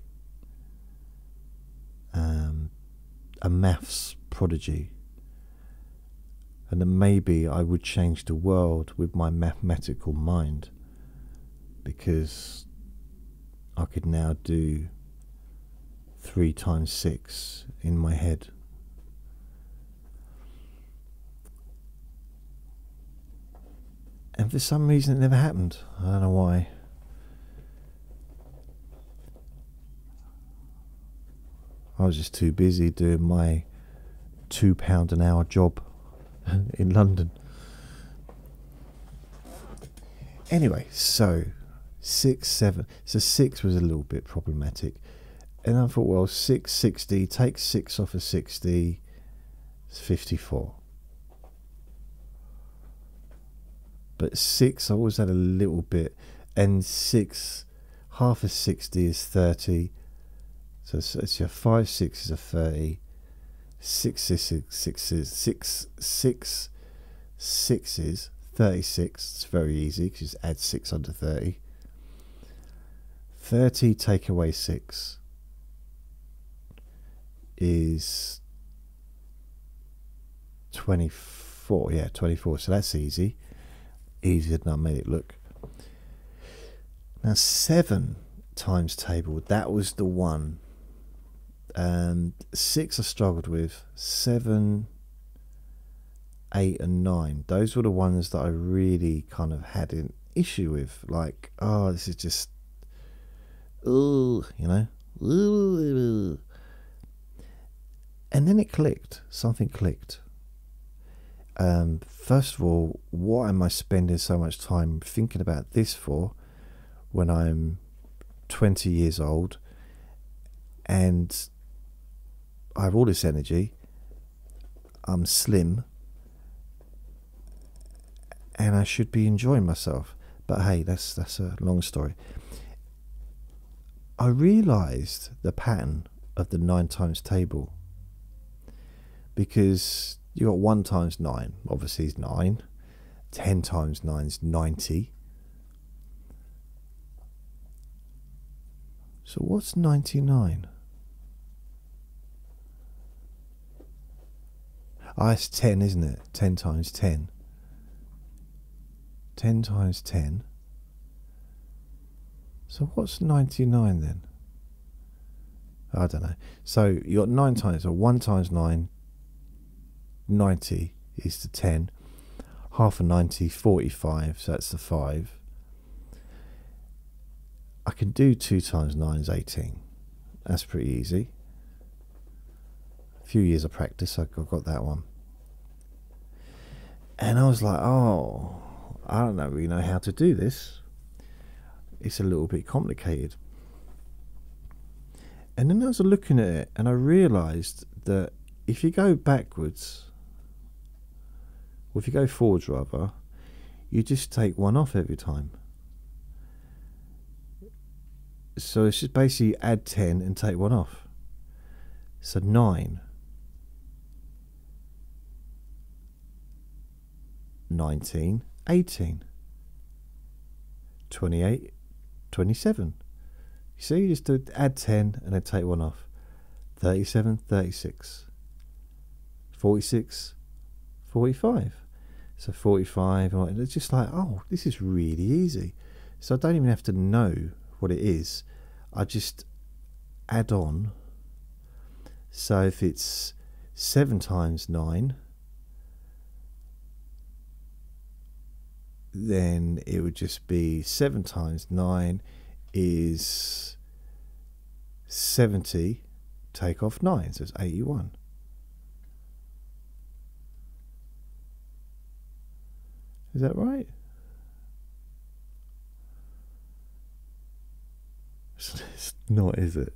um, a maths prodigy, and that maybe I would change the world with my mathematical mind because I could now do three times six in my head. And for some reason, it never happened. I don't know why. I was just too busy doing my two pound an hour job in London. Anyway, so six, seven. So six was a little bit problematic. And I thought, well, 660, take six off of 60, it's 54. But six, I always had a little bit. And six, half of 60 is 30. So it's, five, six is a 30. Six sixes, sixes, six, six sixes, 36. It's very easy because you just add six under 30. 30 take away 6 is 24. Yeah, 24. So that's easy. Easier than I made it look. Now, 7 times table, that was the one. And 6 I struggled with. 7, 8, and 9. Those were the ones that I really kind of had an issue with. Like, oh, this is just ooh, you know, ooh. And then it clicked. Something clicked. Um, first of all, what am I spending so much time thinking about this for when I'm 20 years old and I have all this energy? I'm slim and I should be enjoying myself. But hey, that's that's a long story. I realized the pattern of the nine times table because you got one times nine, obviously is nine. Ten times nine is ninety. So what's ninety nine? Ah, it's ten, isn't it? Ten times ten. Ten times ten so what's 99 then? I don't know. So you got 9 times, so 1 times 9, 90 is the 10. Half of 90, 45, so that's the 5. I can do 2 times 9 is 18. That's pretty easy. A few years of practice, I got that one. And I was like, oh, I don't know really know how to do this it's a little bit complicated. And then I was looking at it and I realized that if you go backwards, or if you go forwards rather, you just take one off every time. So it's just basically add 10 and take one off. So 9. 19, 18, 28, 27. You see, you just add 10 and then take one off. 37, 36, 46, 45. So 45, and it's just like, oh, this is really easy. So I don't even have to know what it is. I just add on. So if it's 7 times 9, then it would just be 7 times 9 is 70, take off 9, so it's 81. Is that right? It's not, is it?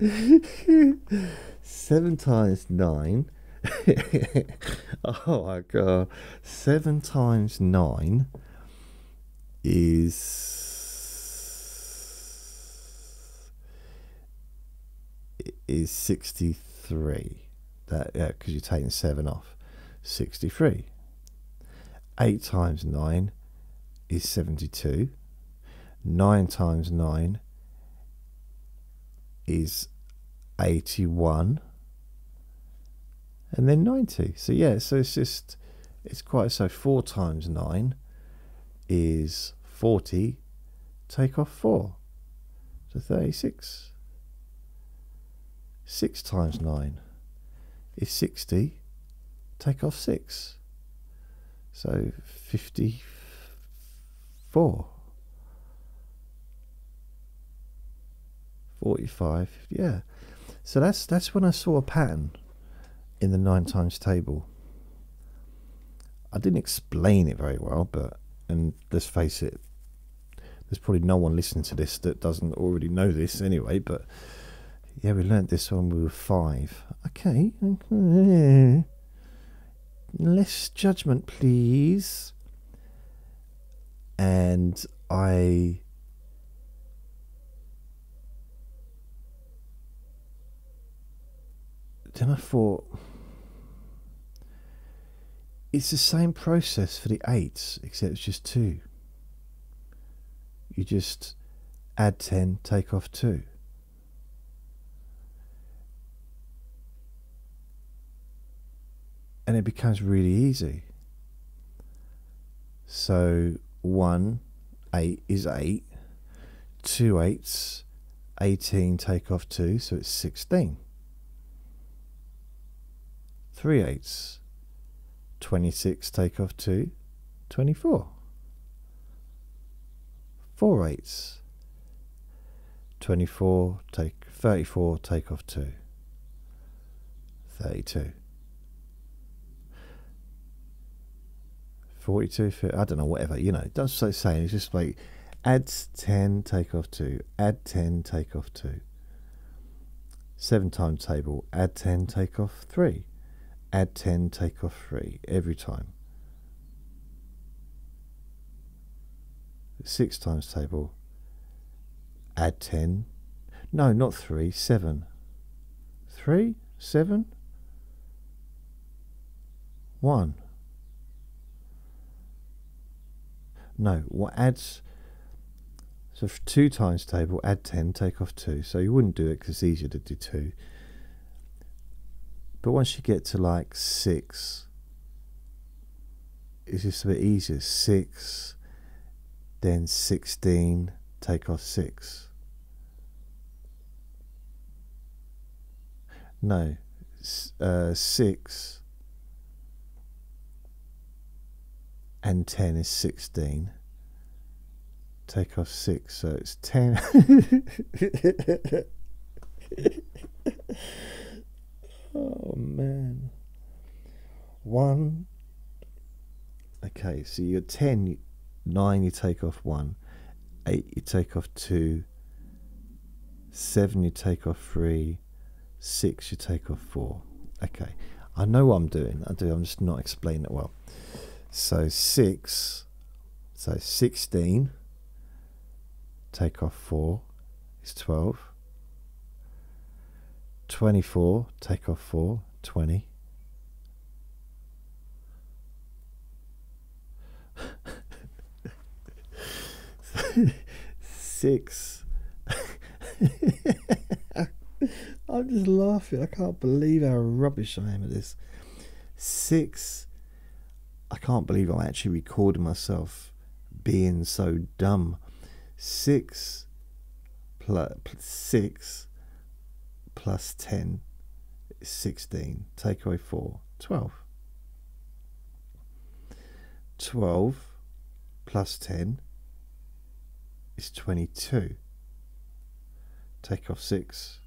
7 times 9 oh my god. Uh, seven times nine is is sixty three. That yeah, because you're taking seven off. Sixty three. Eight times nine is seventy two. Nine times nine is eighty one and then 90. So yeah, so it's just, it's quite, so 4 times 9 is 40, take off 4, so 36. 6 times 9 is 60, take off 6, so 54. 45, yeah. So that's that's when I saw a pattern in the nine times table. I didn't explain it very well, but and let's face it, there's probably no one listening to this that doesn't already know this anyway. But yeah, we learnt this when we were five. Okay, less judgment, please. And I then I thought it's the same process for the eights, except it's just two. You just add 10, take off 2. And it becomes really easy. So 1, 8 is 8. 2 eights, 18, take off 2, so it's 16. 3 eighths, 26 take off 2, 24. 4 eighths, 24 take 34 take off 2, 32. 42, I don't know, whatever, you know, that's so saying, it's just like add 10, take off 2, add 10, take off 2. Seven times table, add 10, take off 3 add 10, take off 3 every time. 6 times table, add 10, no, not 3, 7. 3, 7, 1. No, what adds, so 2 times table, add 10, take off 2. So you wouldn't do it because it's easier to do 2. But once you get to like six, it's just a bit easier. Six, then 16, take off six. No, uh, six and 10 is 16. Take off six, so it's 10. Oh man. One. Okay, so you're 10, 9 you take off 1, 8 you take off 2, 7 you take off 3, 6 you take off 4. Okay, I know what I'm doing. I do, I'm just not explaining it well. So 6, so 16, take off 4 is 12. 24, take off 4, 20. Six. I'm just laughing. I can't believe how rubbish I am at this. Six. I can't believe I'm actually recording myself being so dumb. Six plus six plus 10 is 16. Take away 4, 12. 12 plus 10 is 22. Take off 6.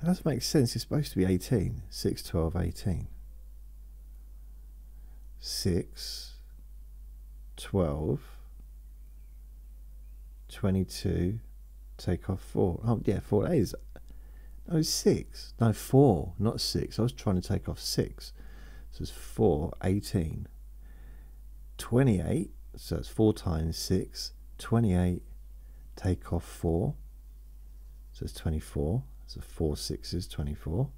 That doesn't make sense. It's supposed to be 18. 6, 12, 18. 6, 12, 22, take off 4. Oh, yeah, 4 is. No, 6. No, 4, not 6. I was trying to take off 6. So it's 4, 18. 28, so it's 4 times 6. 28, take off 4. So it's 24. So 4 sixes, 24.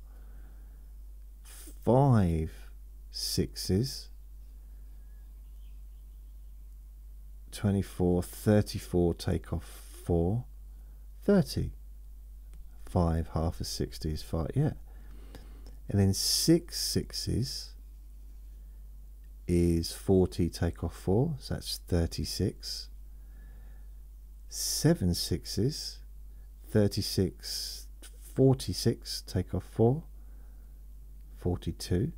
5 sixes, 24, 34, take off 4, 30. 5, half of 60 is 5, yeah. And then 6 sixes is 40, take off 4, so that's 36. 7 sixes, 36, 46, take off 4, 42.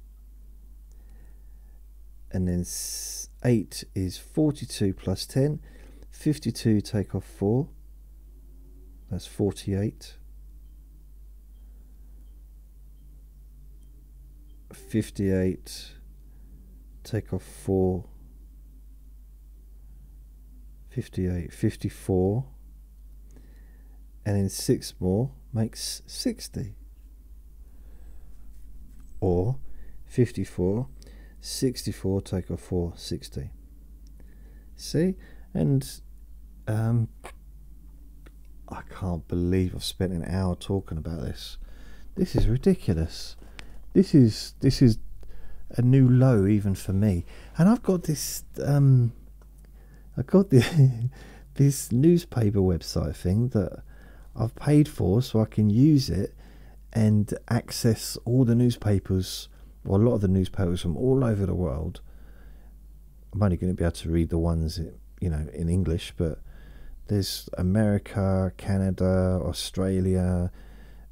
And then 8 is 42 plus 10. 52 take off 4. That's 48. 58 take off 4. 58, 54. And then 6 more makes 60. Or 54 64 take off 4 60 see? And um, I can't believe I've spent an hour talking about this. This is ridiculous. This is this is a new low even for me. And I've got this um, I've got the this newspaper website thing that I've paid for so I can use it and access all the newspapers well, a lot of the newspapers from all over the world. I'm only going to be able to read the ones, you know, in English, but there's America, Canada, Australia,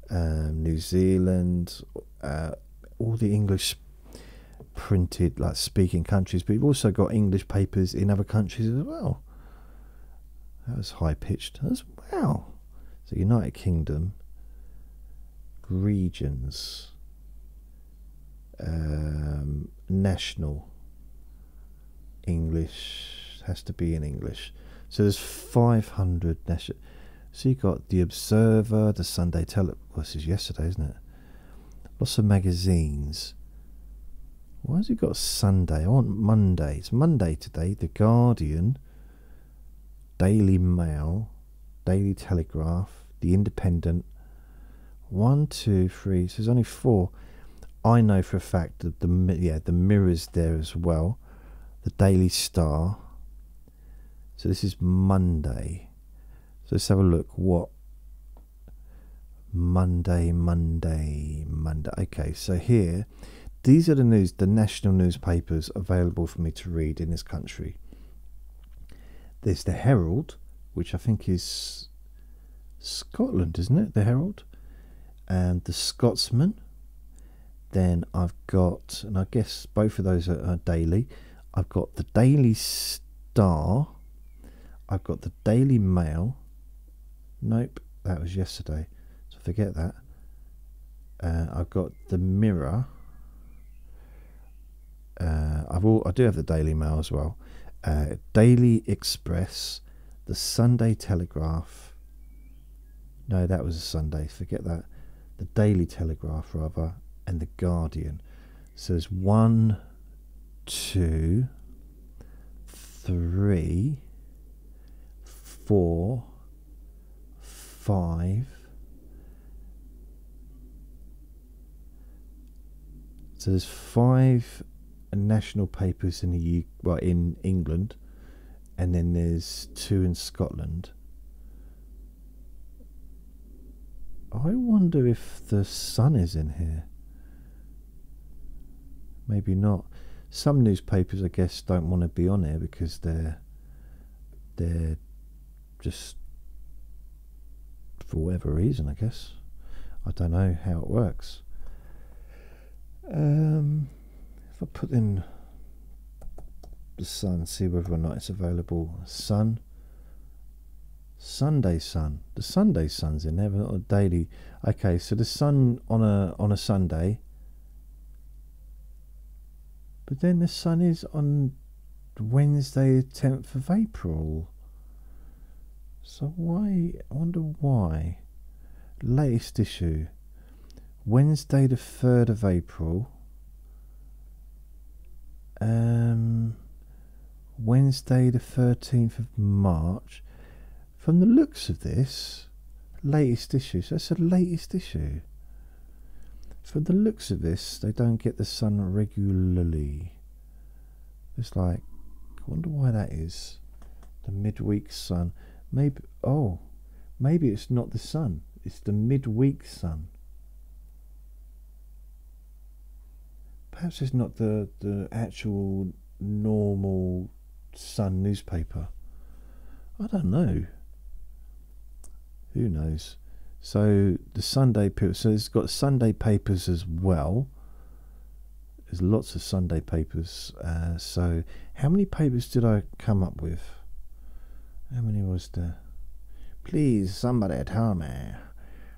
um, New Zealand, uh, all the English printed, like speaking countries, but you've also got English papers in other countries as well. That was high pitched. As well. So United Kingdom regions um, national English has to be in English. So there's 500 national. So you got the Observer, the Sunday Tele. Well, this is yesterday, isn't it? Lots of magazines. Why has he got Sunday? I want Monday. It's Monday today. The Guardian, Daily Mail, Daily Telegraph, The Independent. One, two, three. So there's only four. I know for a fact that the yeah the mirror's there as well. The Daily Star. So this is Monday. So let's have a look. What Monday, Monday, Monday. Okay, so here, these are the news, the national newspapers available for me to read in this country. There's the Herald, which I think is Scotland, isn't it? The Herald, and the Scotsman, then I've got, and I guess both of those are, are daily. I've got the Daily Star. I've got the Daily Mail. Nope, that was yesterday, so forget that. Uh, I've got the Mirror. Uh, I've all, I do have the Daily Mail as well. Uh, Daily Express, the Sunday Telegraph. No, that was a Sunday. Forget that. The Daily Telegraph, rather, and the Guardian. So there's one, two, three, four, five. So there's five national papers in the U well in England, and then there's two in Scotland. I wonder if the Sun is in here. Maybe not. Some newspapers, I guess, don't want to be on there because they're they're just for whatever reason. I guess I don't know how it works. Um, if I put in the Sun, see whether or not it's available. Sun. Sunday Sun. The Sunday Sun's in there, but not a daily. Okay, so the Sun on a on a Sunday but then the sun is on Wednesday, the 10th of April. So why? I wonder why. Latest issue. Wednesday, the 3rd of April. Um, Wednesday, the 13th of March. From the looks of this, latest issue. So that's the latest issue. From the looks of this, they don't get the sun regularly. It's like, I wonder why that is. The midweek sun. Maybe, oh, maybe it's not the sun. It's the midweek sun. Perhaps it's not the, the actual normal Sun newspaper. I don't know. Who knows? So the Sunday papers. So it's got Sunday papers as well. There's lots of Sunday papers. Uh, so, how many papers did I come up with? How many was there? Please, somebody tell me.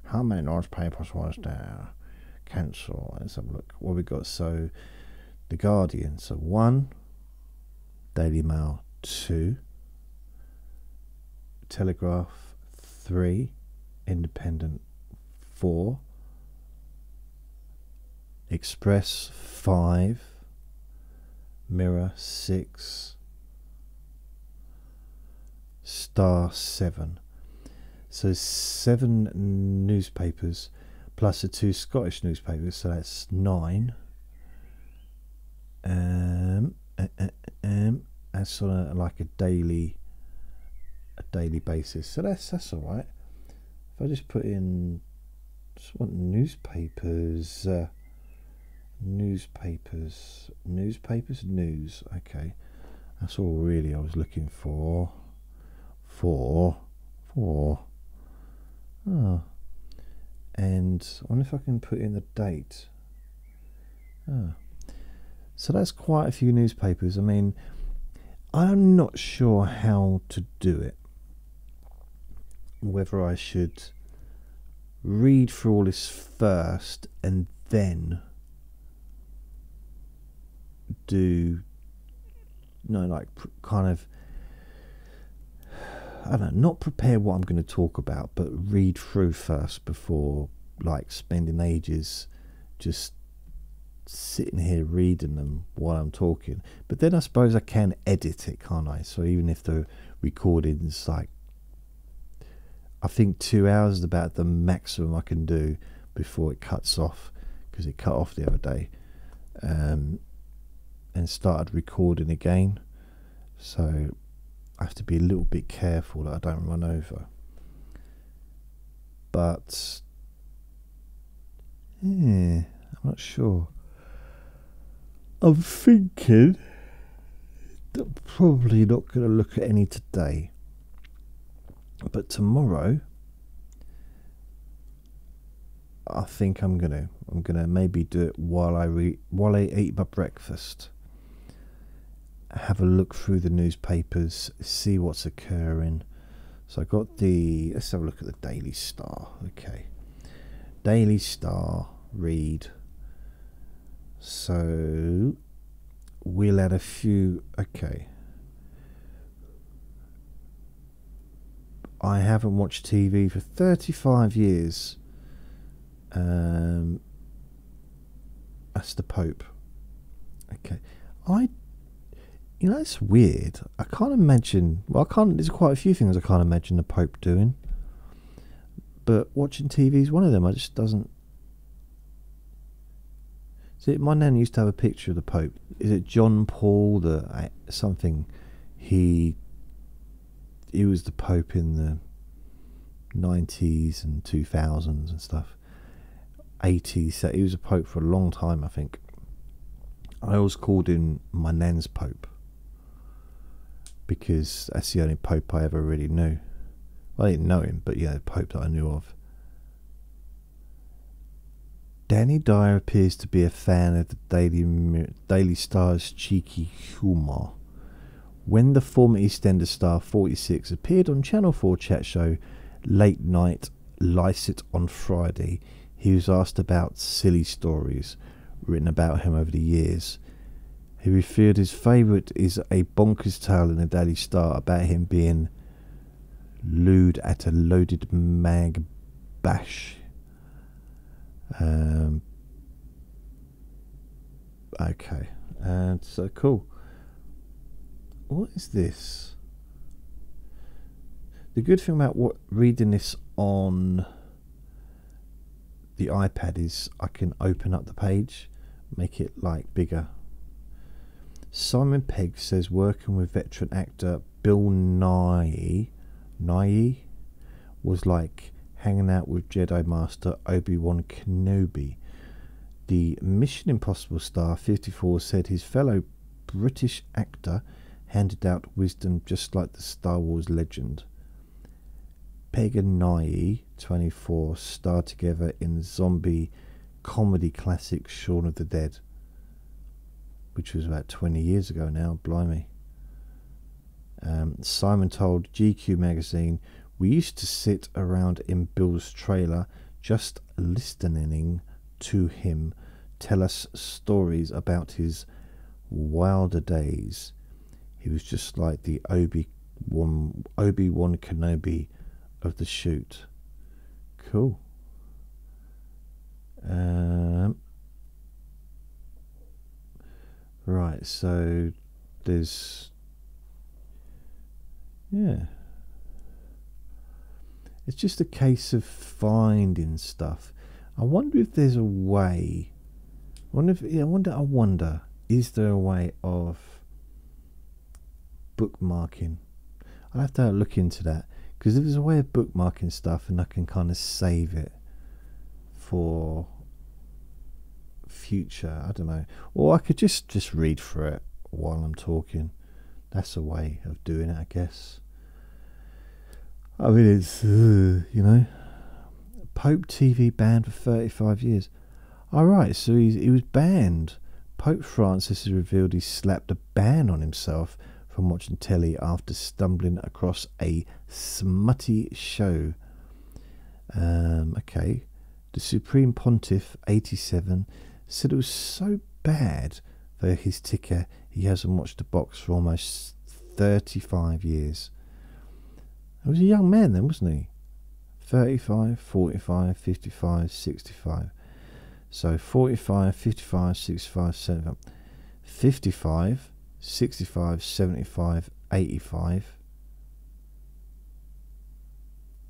How many newspapers was there? Cancel. Let's have a look. What we got? So, The Guardian. So, one. Daily Mail, two. Telegraph, three. Independent, four. Express, five. Mirror, six. Star, seven. So seven newspapers plus the two Scottish newspapers, so that's nine. Um, uh, uh, um, that's on a, like a daily, a daily basis. So that's that's all right. If I just put in, just want newspapers, uh, newspapers, newspapers, news. Okay, that's all really I was looking for. For, for. Oh. And I wonder if I can put in the date. Oh. So that's quite a few newspapers. I mean, I'm not sure how to do it. Whether I should read through all this first and then do, no, like kind of I don't know, not prepare what I'm going to talk about, but read through first before like spending ages just sitting here reading them while I'm talking. But then I suppose I can edit it, can't I? So even if the recording's like, I think two hours is about the maximum I can do before it cuts off because it cut off the other day um, and started recording again. So I have to be a little bit careful that I don't run over. But yeah, I'm not sure. I'm thinking that probably not going to look at any today. But tomorrow, I think I'm gonna. I'm gonna maybe do it while I re- while I eat my breakfast have a look through the newspapers, see what's occurring. So I got the. Let's have a look at the Daily Star. Okay, Daily Star. Read. So we'll add a few. Okay. I haven't watched TV for 35 years. Um, that's the Pope. Okay. I you know, it's weird. I can't imagine. Well, I can't. There's quite a few things I can't imagine the Pope doing. But watching TV is one of them. I just doesn't. See, my nan used to have a picture of the Pope. Is it John Paul? The something. He. He was the Pope in the. 90s and 2000s and stuff. 80s. So he was a Pope for a long time, I think. I always called him my nan's Pope because that's the only Pope I ever really knew. Well, I didn't know him, but yeah, the Pope that I knew of. Danny Dyer appears to be a fan of the Daily, Daily Star's cheeky humour. When the former EastEnders star 46 appeared on Channel 4 chat show Late Night Lycett on Friday, he was asked about silly stories written about him over the years he revealed his favourite is a bonkers tale in the Daily Star about him being lewd at a loaded mag bash. Um, okay, and so cool. What is this? The good thing about what reading this on the iPad is I can open up the page, make it like bigger Simon Pegg says working with veteran actor Bill Nighy, Nighy was like hanging out with Jedi Master Obi Wan Kenobi. The Mission Impossible star 54 said his fellow British actor handed out wisdom just like the Star Wars legend. Pegg and Nighy, 24, starred together in zombie comedy classic Shaun of the Dead. which was about 20 years ago now, blimey. Um, Simon told GQ magazine, We used to sit around in Bill's trailer just listening to him tell us stories about his wilder days. He was just like the Obi Obi Wan Kenobi of the shoot. Cool. Um, right, so there's yeah. It's just a case of finding stuff. I wonder if there's a way. I wonder if I wonder I wonder, is there a way of bookmarking? I'll have to look into that. Because if there's a way of bookmarking stuff and I can kind of save it for future, I don't know. Or I could just, just read through it while I'm talking. That's a way of doing it, I guess. I mean, it's, uh, you know, Pope TV banned for 35 years. All right, so he was banned. Pope Francis has revealed he slapped a ban on himself from watching telly after stumbling across a smutty show. Um, okay. The Supreme Pontiff, 87, said it was so bad for his ticker he hasn't watched a box for almost 35 years. He was a young man then, wasn't he? 35, 45, 55, 65. So 45, 55, 65, 75. 55 65, 75, 85.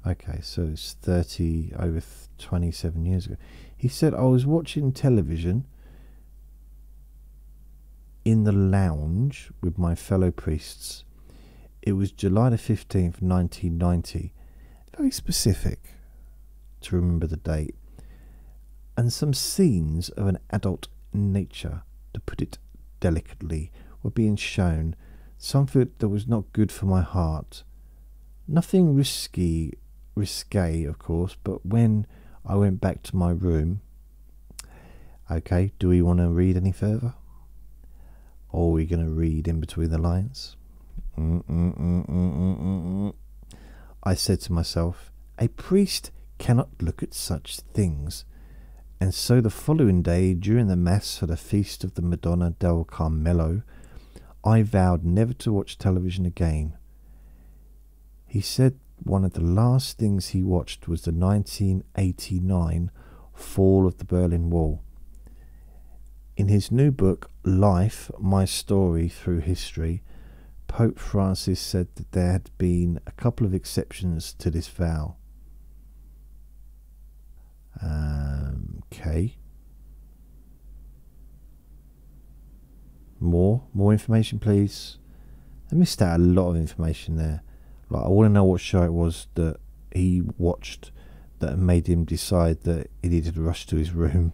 Okay, so it's 30 over 27 years ago. He said, I was watching television in the lounge with my fellow priests. It was July the 15th, 1990. Very specific to remember the date. And some scenes of an adult nature, to put it delicately, were being shown, something that was not good for my heart. Nothing risky, risque, of course, but when I went back to my room, okay, do we want to read any further? Or are we going to read in between the lines? I said to myself, a priest cannot look at such things. And so the following day, during the Mass for the Feast of the Madonna del Carmelo, I vowed never to watch television again. He said one of the last things he watched was the 1989 fall of the Berlin Wall. In his new book, Life My Story Through History, Pope Francis said that there had been a couple of exceptions to this vow. Um, okay. More, more information, please. I missed out a lot of information there. Like, I want to know what show it was that he watched that made him decide that he needed to rush to his room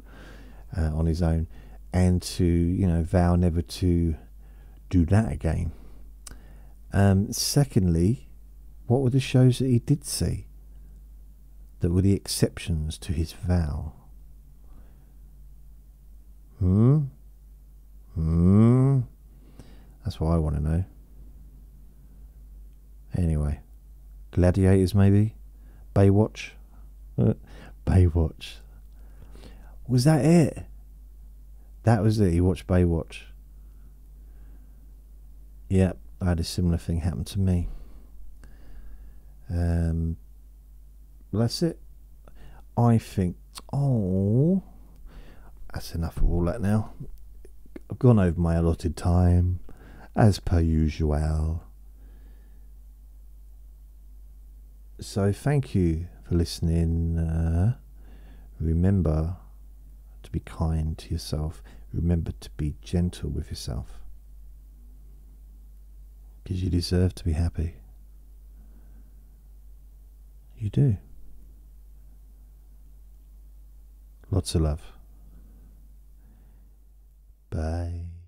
uh, on his own and to, you know, vow never to do that again. Um, secondly, what were the shows that he did see that were the exceptions to his vow? Hmm? Hmm. That's what I want to know. Anyway, Gladiators maybe, Baywatch, Baywatch. Was that it? That was it. He watched Baywatch. Yep, I had a similar thing happen to me. Um, well, that's it. I think. Oh, that's enough of all that now. I've gone over my allotted time, as per usual. So, thank you for listening. Uh, remember to be kind to yourself. Remember to be gentle with yourself. Because you deserve to be happy. You do. Lots of love. Bye.